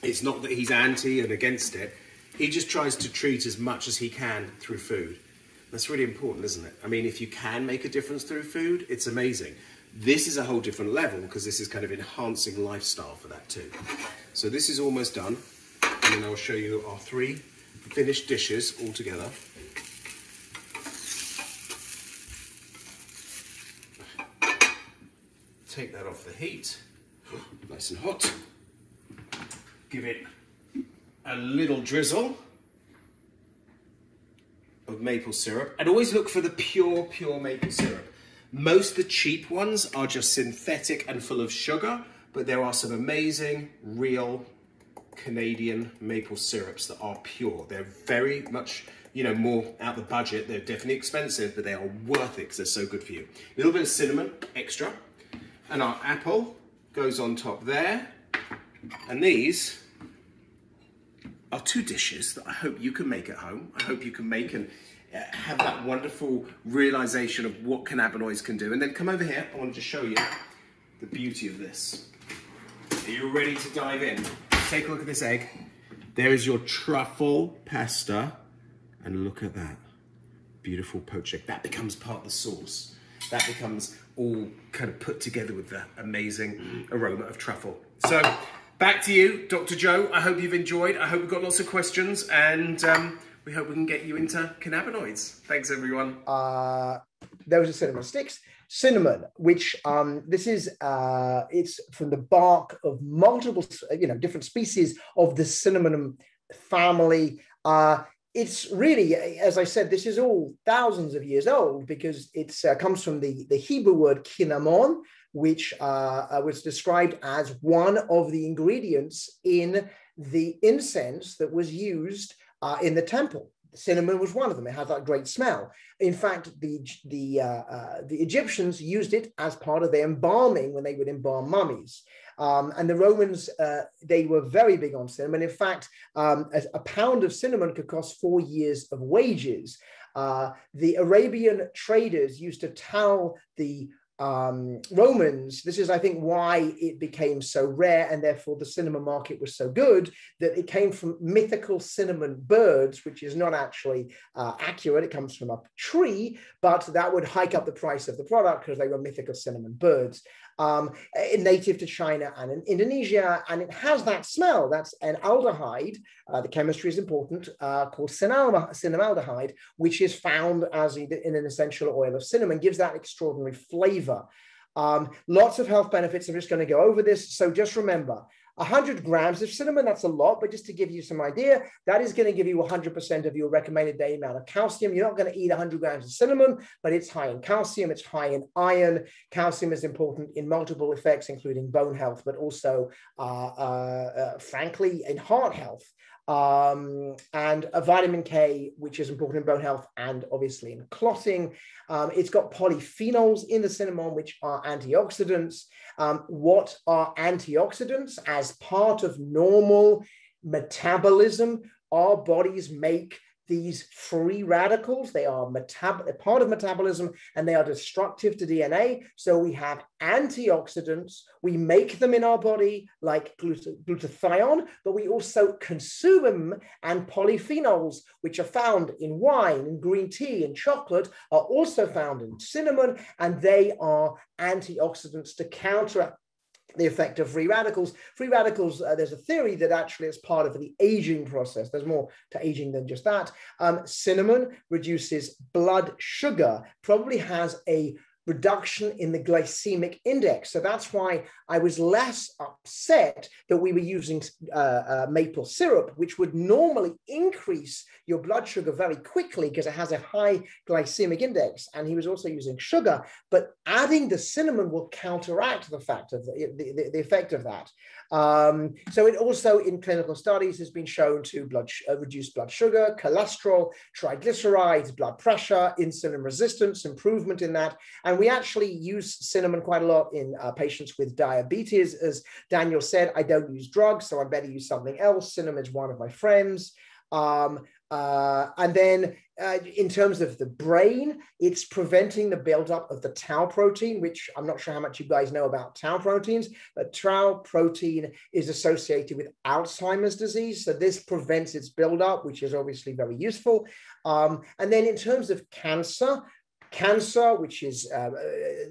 It's not that he's anti and against it. He just tries to treat as much as he can through food. That's really important, isn't it? I mean, if you can make a difference through food, it's amazing. This is a whole different level because this is kind of enhancing lifestyle for that too. So this is almost done. And then I'll show you our three finished dishes all together. Take that off the heat, nice and hot. Give it a little drizzle of maple syrup and always look for the pure, pure maple syrup. Most the cheap ones are just synthetic and full of sugar, but there are some amazing, real Canadian maple syrups that are pure. They're very much, you know, more out the budget. They're definitely expensive, but they are worth it because they're so good for you. A little bit of cinnamon extra. And our apple goes on top there. And these are two dishes that I hope you can make at home. I hope you can make and have that wonderful realization of what cannabinoids can do. And then come over here, I wanted to just show you the beauty of this. Are you ready to dive in? Take a look at this egg. There is your truffle pasta. And look at that. Beautiful poached egg. That becomes part of the sauce. That becomes all kind of put together with the amazing aroma of truffle. So back to you, Dr. Joe. I hope you've enjoyed. I hope we've got lots of questions and um, we hope we can get you into cannabinoids. Thanks, everyone.
Uh, those are cinnamon sticks. Cinnamon, which um, this is, uh, it's from the bark of multiple, you know, different species of the cinnamon family. Uh, it's really, as I said, this is all thousands of years old because it uh, comes from the, the Hebrew word cinnamon, which uh, uh, was described as one of the ingredients in the incense that was used uh, in the temple. Cinnamon was one of them. It had that great smell. In fact, the the uh, uh, the Egyptians used it as part of their embalming when they would embalm mummies. Um, and the Romans, uh, they were very big on cinnamon. In fact, um, a, a, pound of cinnamon could cost four years of wages. Uh, the Arabian traders used to tell the um, Romans, this is, I think, why it became so rare and therefore the cinnamon market was so good that it came from mythical cinnamon birds, which is not actually uh, accurate. It comes from a tree, but that would hike up the price of the product because they were mythical cinnamon birds um, native to China and in Indonesia, and it has that smell. That's an aldehyde. Uh, the chemistry is important, uh, called cinnamaldehyde, which is found as in an essential oil of cinnamon, gives that extraordinary flavor. Um, lots of health benefits. I'm just going to go over this. So just remember, 100 grams of cinnamon, that's a lot, but just to give you some idea, that is going to give you 100% of your recommended daily amount of calcium. You're not going to eat 100 grams of cinnamon, but it's high in calcium, it's high in iron. Calcium is important in multiple effects, including bone health, but also, uh, uh, uh, frankly, in heart health um, and a vitamin K, which is important in bone health and obviously in clotting. Um, it's got polyphenols in the cinnamon, which are antioxidants. Um, what are antioxidants? As part of normal metabolism, our bodies make these free radicals. They are metab- part of metabolism and they are destructive to DNA. So we have antioxidants. We make them in our body like glut- glutathione, but we also consume them. And polyphenols, which are found in wine, in green tea, and chocolate, are also found in cinnamon, and they are antioxidants to counteract the effect of free radicals. Free radicals, uh, there's a theory that actually it's part of the aging process. There's more to aging than just that. Um, cinnamon reduces blood sugar, probably has a reduction in the glycemic index. So that's why I was less upset that we were using uh, uh, maple syrup, which would normally increase your blood sugar very quickly because it has a high glycemic index. And he was also using sugar, but adding the cinnamon will counteract the fact of the, the, the effect of that. Um, so it also in clinical studies has been shown to blood uh, reduce blood sugar, cholesterol, triglycerides, blood pressure, insulin resistance, improvement in that. And we actually use cinnamon quite a lot in uh, patients with diabetes. As Daniel said, I don't use drugs, so I better use something else. Cinnamon is one of my friends. Um, uh, and then uh, in terms of the brain, it's preventing the buildup of the tau protein, which I'm not sure how much you guys know about tau proteins, but tau protein is associated with Alzheimer's disease. So this prevents its buildup, which is obviously very useful. Um, and then in terms of cancer, cancer, which is uh,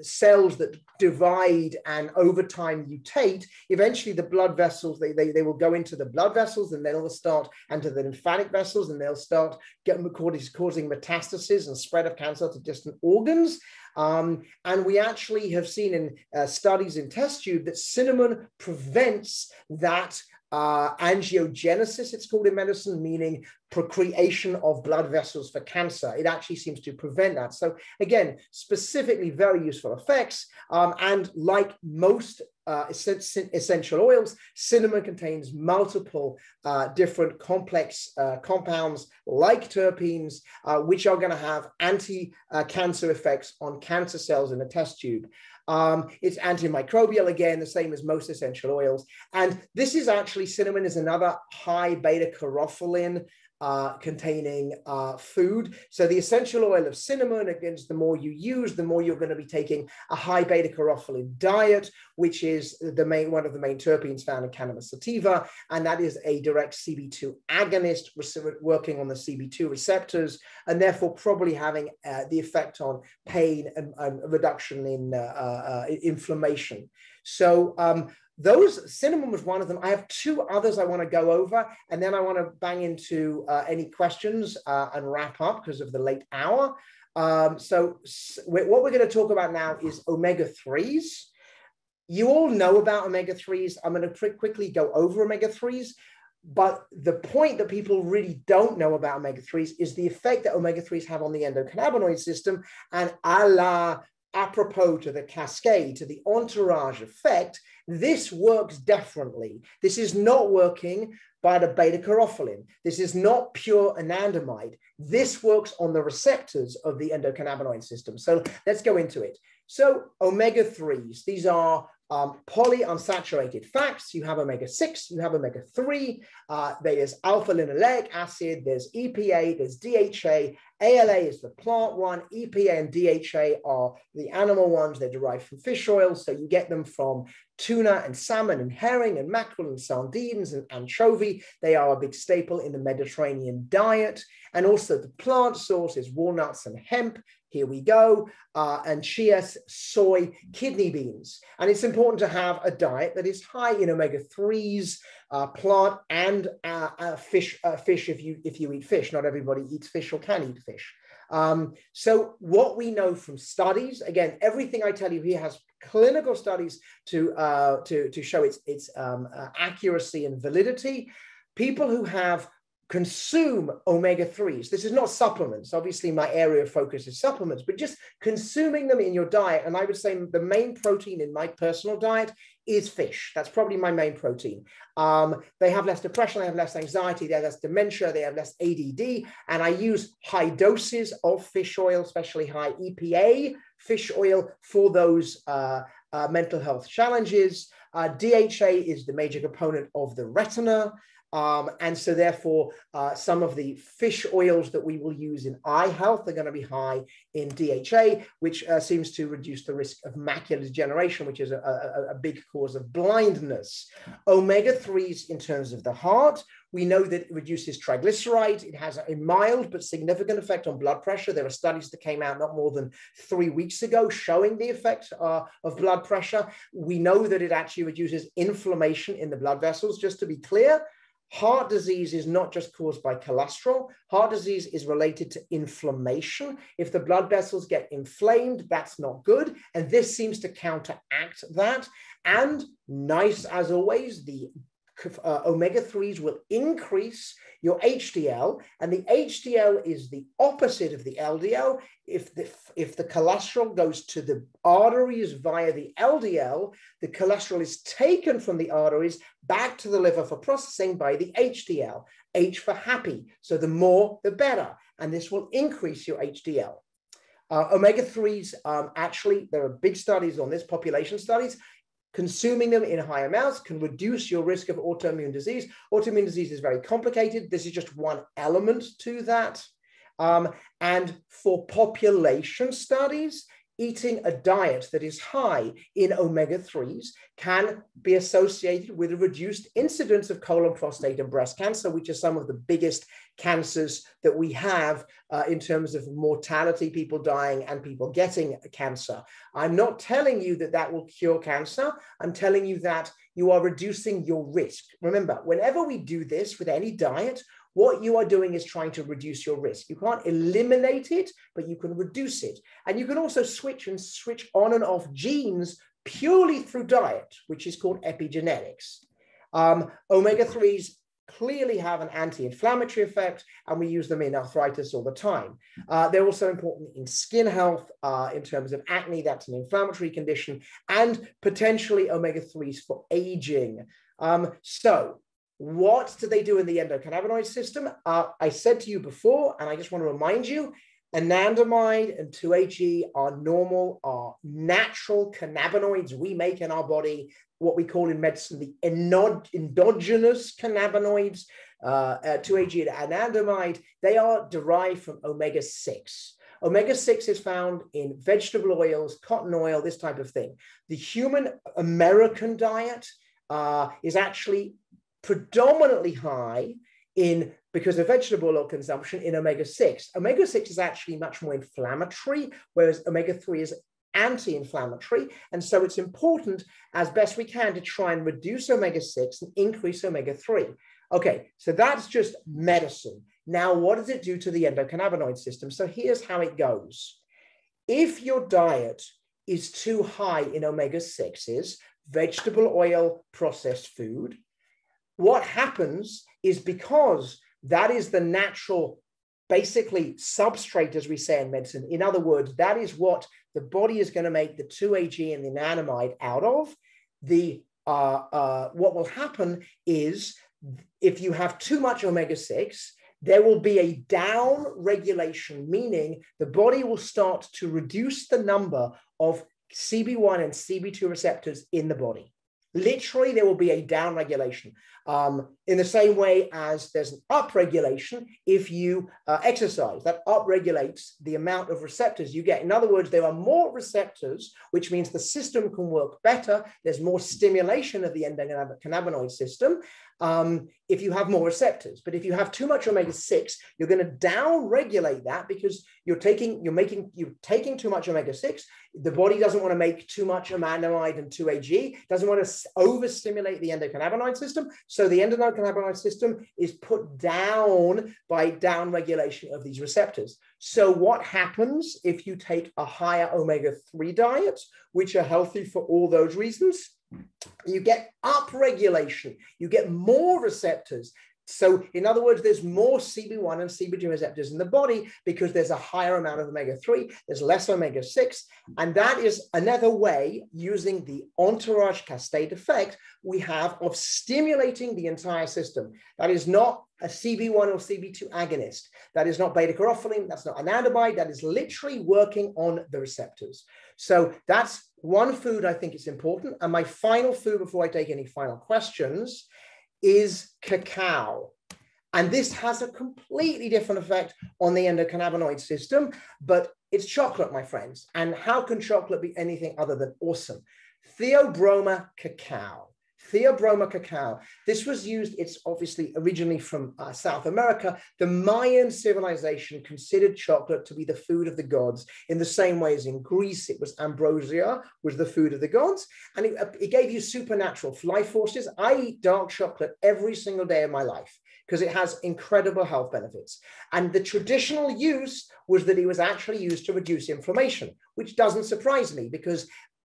cells that divide and over time mutate, eventually the blood vessels, they, they, they will go into the blood vessels and they'll start into the lymphatic vessels and they'll start getting, causing metastases and spread of cancer to distant organs. Um, and we actually have seen in uh, studies in test tube that cinnamon prevents that uh, angiogenesis, it's called in medicine, meaning procreation of blood vessels for cancer. It actually seems to prevent that. So again, specifically very useful effects. Um, and like most uh, essential oils, cinnamon contains multiple uh, different complex uh, compounds like terpenes, uh, which are going to have anti-cancer effects on cancer cells in a test tube. Um, it's antimicrobial again, the same as most essential oils. And this is actually cinnamon is another high beta caryophyllene uh, containing uh, food. So the essential oil of cinnamon, again, the more you use, the more you're going to be taking a high beta caryophyllene diet, which is the main one of the main terpenes found in cannabis sativa, and that is a direct CB2 agonist working on the CB2 receptors, and therefore probably having uh, the effect on pain and, and reduction in uh, uh, uh, inflammation. So um, those cinnamon was one of them. I have two others I want to go over, and then I want to bang into uh, any questions uh, and wrap up because of the late hour. Um, so, what we're going to talk about now is omega threes. You all know about omega threes. I'm going to quickly go over omega threes. But the point that people really don't know about omega 3s is the effect that omega 3s have on the endocannabinoid system. And a la apropos to the cascade, to the entourage effect, this works differently. This is not working by the beta caryophyllene. This is not pure anandamide. This works on the receptors of the endocannabinoid system. So let's go into it. So omega 3s, these are um, polyunsaturated fats. You have omega 6, you have omega 3, uh, there's alpha linoleic acid, there's EPA, there's DHA. ALA is the plant one, EPA and DHA are the animal ones. They're derived from fish oil. So you get them from tuna and salmon and herring and mackerel and sardines and anchovy. They are a big staple in the Mediterranean diet. And also the plant source is walnuts and hemp. Here we go. Uh, and chia, soy, kidney beans. And it's important to have a diet that is high in omega 3s, uh, plant and uh, uh fish, uh, fish if you, if you eat fish. Not everybody eats fish or can eat fish. Um, so what we know from studies, again, everything I tell you here has clinical studies to, uh, to, to show its, its um, accuracy and validity. People who have consume omega 3s. This is not supplements. Obviously, my area of focus is supplements, but just consuming them in your diet. And I would say the main protein in my personal diet is fish. That's probably my main protein. Um, they have less depression, they have less anxiety, they have less dementia, they have less ADD. And I use high doses of fish oil, especially high EPA fish oil for those uh, uh, mental health challenges. Uh, DHA is the major component of the retina. Um, and so therefore, uh, some of the fish oils that we will use in eye health are going to be high in DHA, which uh, seems to reduce the risk of macular degeneration, which is a, a, a big cause of blindness. Omega-3s in terms of the heart, we know that it reduces triglycerides. It has a mild but significant effect on blood pressure. There are studies that came out not more than three weeks ago showing the effect uh, of blood pressure. We know that it actually reduces inflammation in the blood vessels. Just to be clear, Heart disease is not just caused by cholesterol. Heart disease is related to inflammation. If the blood vessels get inflamed, that's not good. And this seems to counteract that. And nice as always, the uh, omega 3s will increase your HDL, and the HDL is the opposite of the LDL. If the, if the cholesterol goes to the arteries via the LDL, the cholesterol is taken from the arteries back to the liver for processing by the HDL. H for happy. So the more, the better. And this will increase your HDL. Uh, omega 3s, um, actually, there are big studies on this, population studies. Consuming them in high amounts can reduce your risk of autoimmune disease. Autoimmune disease is very complicated. This is just one element to that. Um, and for population studies, eating a diet that is high in omega 3s can be associated with a reduced incidence of colon, prostate, and breast cancer, which are some of the biggest cancers that we have uh, in terms of mortality, people dying, and people getting cancer. I'm not telling you that that will cure cancer. I'm telling you that you are reducing your risk. Remember, whenever we do this with any diet, what you are doing is trying to reduce your risk. You can't eliminate it, but you can reduce it. And you can also switch and switch on and off genes purely through diet, which is called epigenetics. Um, omega 3s clearly have an anti-inflammatory effect, and we use them in arthritis all the time. Uh, they're also important in skin health, uh, in terms of acne, that's an inflammatory condition, and potentially omega-3s for aging. Um, so what do they do in the endocannabinoid system? Uh, I said to you before, and I just want to remind you, anandamide and 2-AG are normal, are natural cannabinoids we make in our body, what we call in medicine the endogenous cannabinoids, uh, uh, 2-AG and anandamide, they are derived from omega-6. Omega-6 is found in vegetable oils, cotton oil, this type of thing. The human American diet uh, is actually predominantly high in because of vegetable oil consumption in omega-6. Omega-6 is actually much more inflammatory, whereas omega-3 is anti-inflammatory. And so it's important as best we can to try and reduce omega-6 and increase omega-3. Okay, so that's just medicine. Now, what does it do to the endocannabinoid system? So here's how it goes. If your diet is too high in omega-6s, vegetable oil processed food, what happens is because that is the natural, basically, substrate, as we say in medicine. In other words, that is what the body is going to make the 2AG and the anandamide out of. The uh, uh, what will happen is if you have too much omega-6, there will be a down regulation, meaning the body will start to reduce the number of CB1 and CB2 receptors in the body. Literally, there will be a down regulation. Um, in the same way as there's an up regulation if you uh, exercise, that up regulates the amount of receptors you get. In other words, there are more receptors, which means the system can work better. There's more stimulation of the endocannabinoid system um, if you have more receptors. But if you have too much omega-6, you're going to down-regulate that because you're taking, you're making, you're taking too much omega-6. The body doesn't want to make too much anandamide and 2-AG, doesn't want to overstimulate the endocannabinoid system. So the endocannabinoid system is put down by down-regulation of these receptors. So what happens if you take a higher omega-3 diet, which are healthy for all those reasons? You get upregulation, you get more receptors. So, in other words, there's more CB1 and CB2 receptors in the body because there's a higher amount of omega 3, there's less omega 6. And that is another way, using the entourage cascade effect, we have of stimulating the entire system. That is not a CB1 or CB2 agonist. That is not beta caryophyllene. That's not anandamide. That is literally working on the receptors. So that's one food I think is important. And my final food before I take any final questions is cacao. And this has a completely different effect on the endocannabinoid system, but it's chocolate, my friends. And how can chocolate be anything other than awesome? Theobroma cacao. Theobroma cacao. This was used, it's obviously originally from uh, South America. The Mayan civilization considered chocolate to be the food of the gods in the same way as in Greece, it was ambrosia, was the food of the gods. And it, uh, it gave you supernatural life forces. I eat dark chocolate every single day of my life because it has incredible health benefits. And the traditional use was that it was actually used to reduce inflammation, which doesn't surprise me because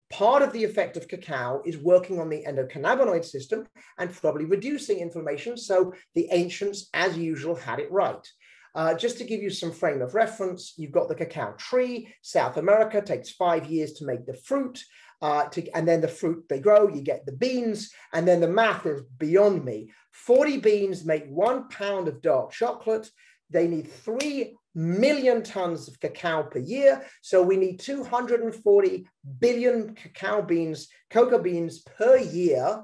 part of the effect of cacao is working on the endocannabinoid system and probably reducing inflammation. So the ancients, as usual, had it right. Uh, just to give you some frame of reference, you've got the cacao tree. South America takes five years to make the fruit. Uh, to, and then the fruit they grow, you get the beans, and then the math is beyond me. 40 beans make one pound of dark chocolate. They need three million tons of cacao per year. So we need 240 billion cacao beans, cocoa beans per year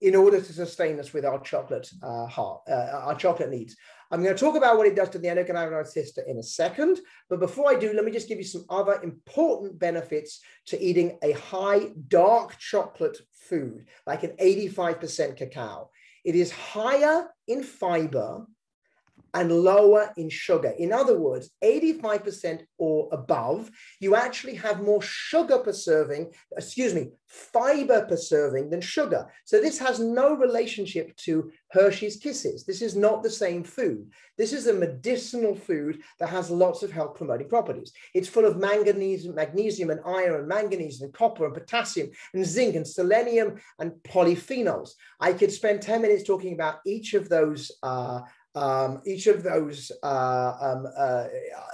in order to sustain us with our chocolate uh, heart, uh, our chocolate needs. I'm going to talk about what it does to the endocannabinoid system in a second. But before I do, let me just give you some other important benefits to eating a high dark chocolate food, like an 85% cacao. It is higher in fiber and lower in sugar. In other words, 85% or above, you actually have more sugar per serving, excuse me, fiber per serving than sugar. So this has no relationship to Hershey's Kisses. This is not the same food. This is a medicinal food that has lots of health promoting properties. It's full of manganese, magnesium and iron and manganese and copper and potassium and zinc and selenium and polyphenols. I could spend 10 minutes talking about each of those uh, um, each of those uh, um, uh,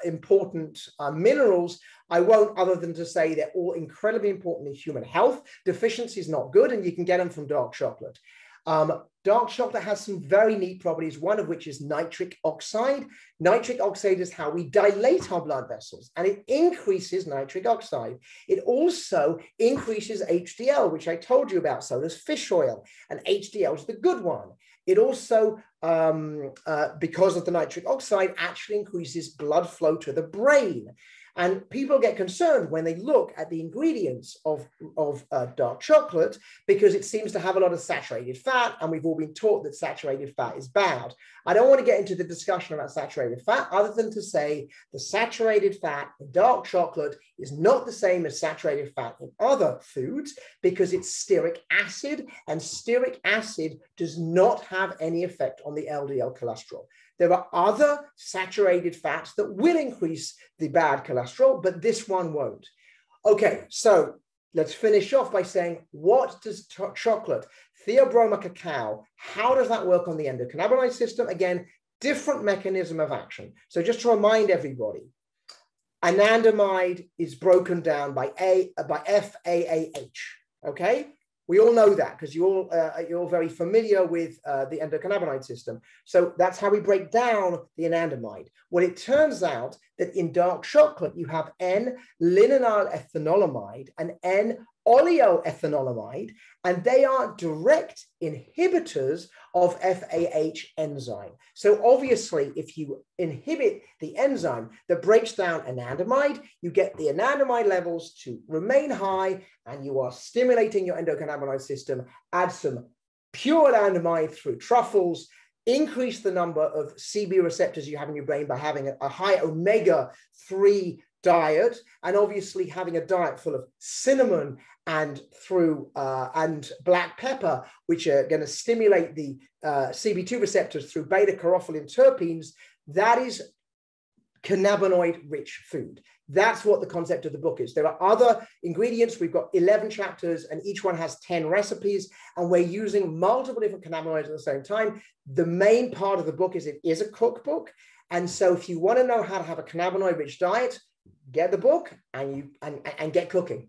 important uh, minerals, I won't other than to say they're all incredibly important in human health. Deficiency is not good and you can get them from dark chocolate. Um, dark chocolate has some very neat properties, one of which is nitric oxide. Nitric oxide is how we dilate our blood vessels and it increases nitric oxide. It also increases HDL, which I told you about. So does fish oil, and HDL is the good one. It also, um, uh, because of the nitric oxide, actually increases blood flow to the brain. And people get concerned when they look at the ingredients of, of uh, dark chocolate because it seems to have a lot of saturated fat, and we've all been taught that saturated fat is bad. I don't want to get into the discussion about saturated fat other than to say the saturated fat in dark chocolate is not the same as saturated fat in other foods because it's stearic acid, and stearic acid does not have any effect on the LDL cholesterol. There are other saturated fats that will increase the bad cholesterol, but this one won't. Okay, so let's finish off by saying, what does chocolate, theobroma cacao, how does that work on the endocannabinoid system? Again, different mechanism of action. So just to remind everybody, anandamide is broken down by A by FAAH. Okay, we all know that because you all uh, you're all very familiar with uh, the endocannabinoid system. So that's how we break down the anandamide. Well, it turns out that in dark chocolate you have N-linaryl ethanolamide and N oleoethanolamide, and they are direct inhibitors of FAAH enzyme. So obviously, if you inhibit the enzyme that breaks down anandamide, you get the anandamide levels to remain high, and you are stimulating your endocannabinoid system. Add some pure anandamide through truffles, increase the number of CB receptors you have in your brain by having a, a high omega 3 diet and obviously having a diet full of cinnamon and through uh, and black pepper which are going to stimulate the uh, cb2 receptors through beta caryophyllene terpenes that is cannabinoid rich food. That's what the concept of the book is. There are other ingredients. We've got 11 chapters and each one has 10 recipes and we're using multiple different cannabinoids at the same time. The main part of the book is it is a cookbook and so if you want to know how to have a cannabinoid rich diet get the book and you and, and get cooking.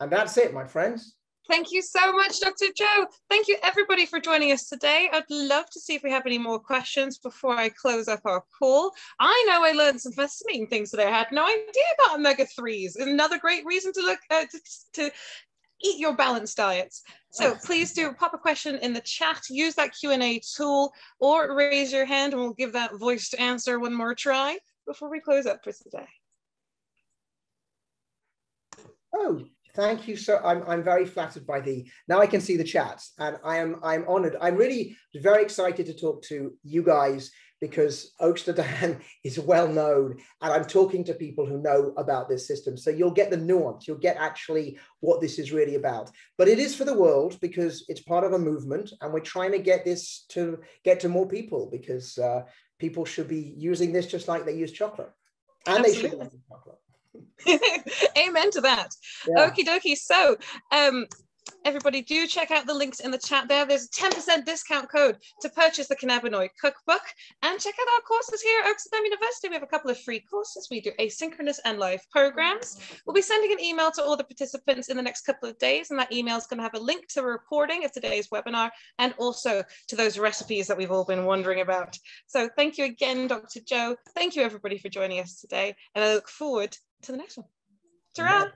And that's it, my friends.
Thank you so much, Dr. Joe. Thank you, everybody, for joining us today. I'd love to see if we have any more questions before I close up our call. I know I learned some fascinating things that I had no idea about omega 3s. Another great reason to look uh, to, to eat your balanced diets. So please do pop a question in the chat, use that Q&A tool, or raise your hand and we'll give that voice to answer one more try before we close up for today?
Oh, thank you so I'm, I'm very flattered by the now i can see the chats and i am i'm honored i'm really very excited to talk to you guys because Oaksterdam is well known and I'm talking to people who know about this system. So you'll get the nuance, you'll get actually what this is really about. But it is for the world because it's part of a movement and we're trying to get this to get to more people because uh, people should be using this just like they use chocolate. And Absolutely. they should be using chocolate.
Amen to that. Yeah. Okie dokie. So um, everybody do check out the links in the chat there. There's a 10% discount code to purchase the cannabinoid cookbook and check out our courses here at Oaksterdam University. We have a couple of free courses. We do asynchronous and live programs. We'll be sending an email to all the participants in the next couple of days, and that email is going to have a link to a recording of today's webinar and also to those recipes that we've all been wondering about. So thank you again, Dr. Joe. Thank you everybody for joining us today, and I look forward to the next one. Ta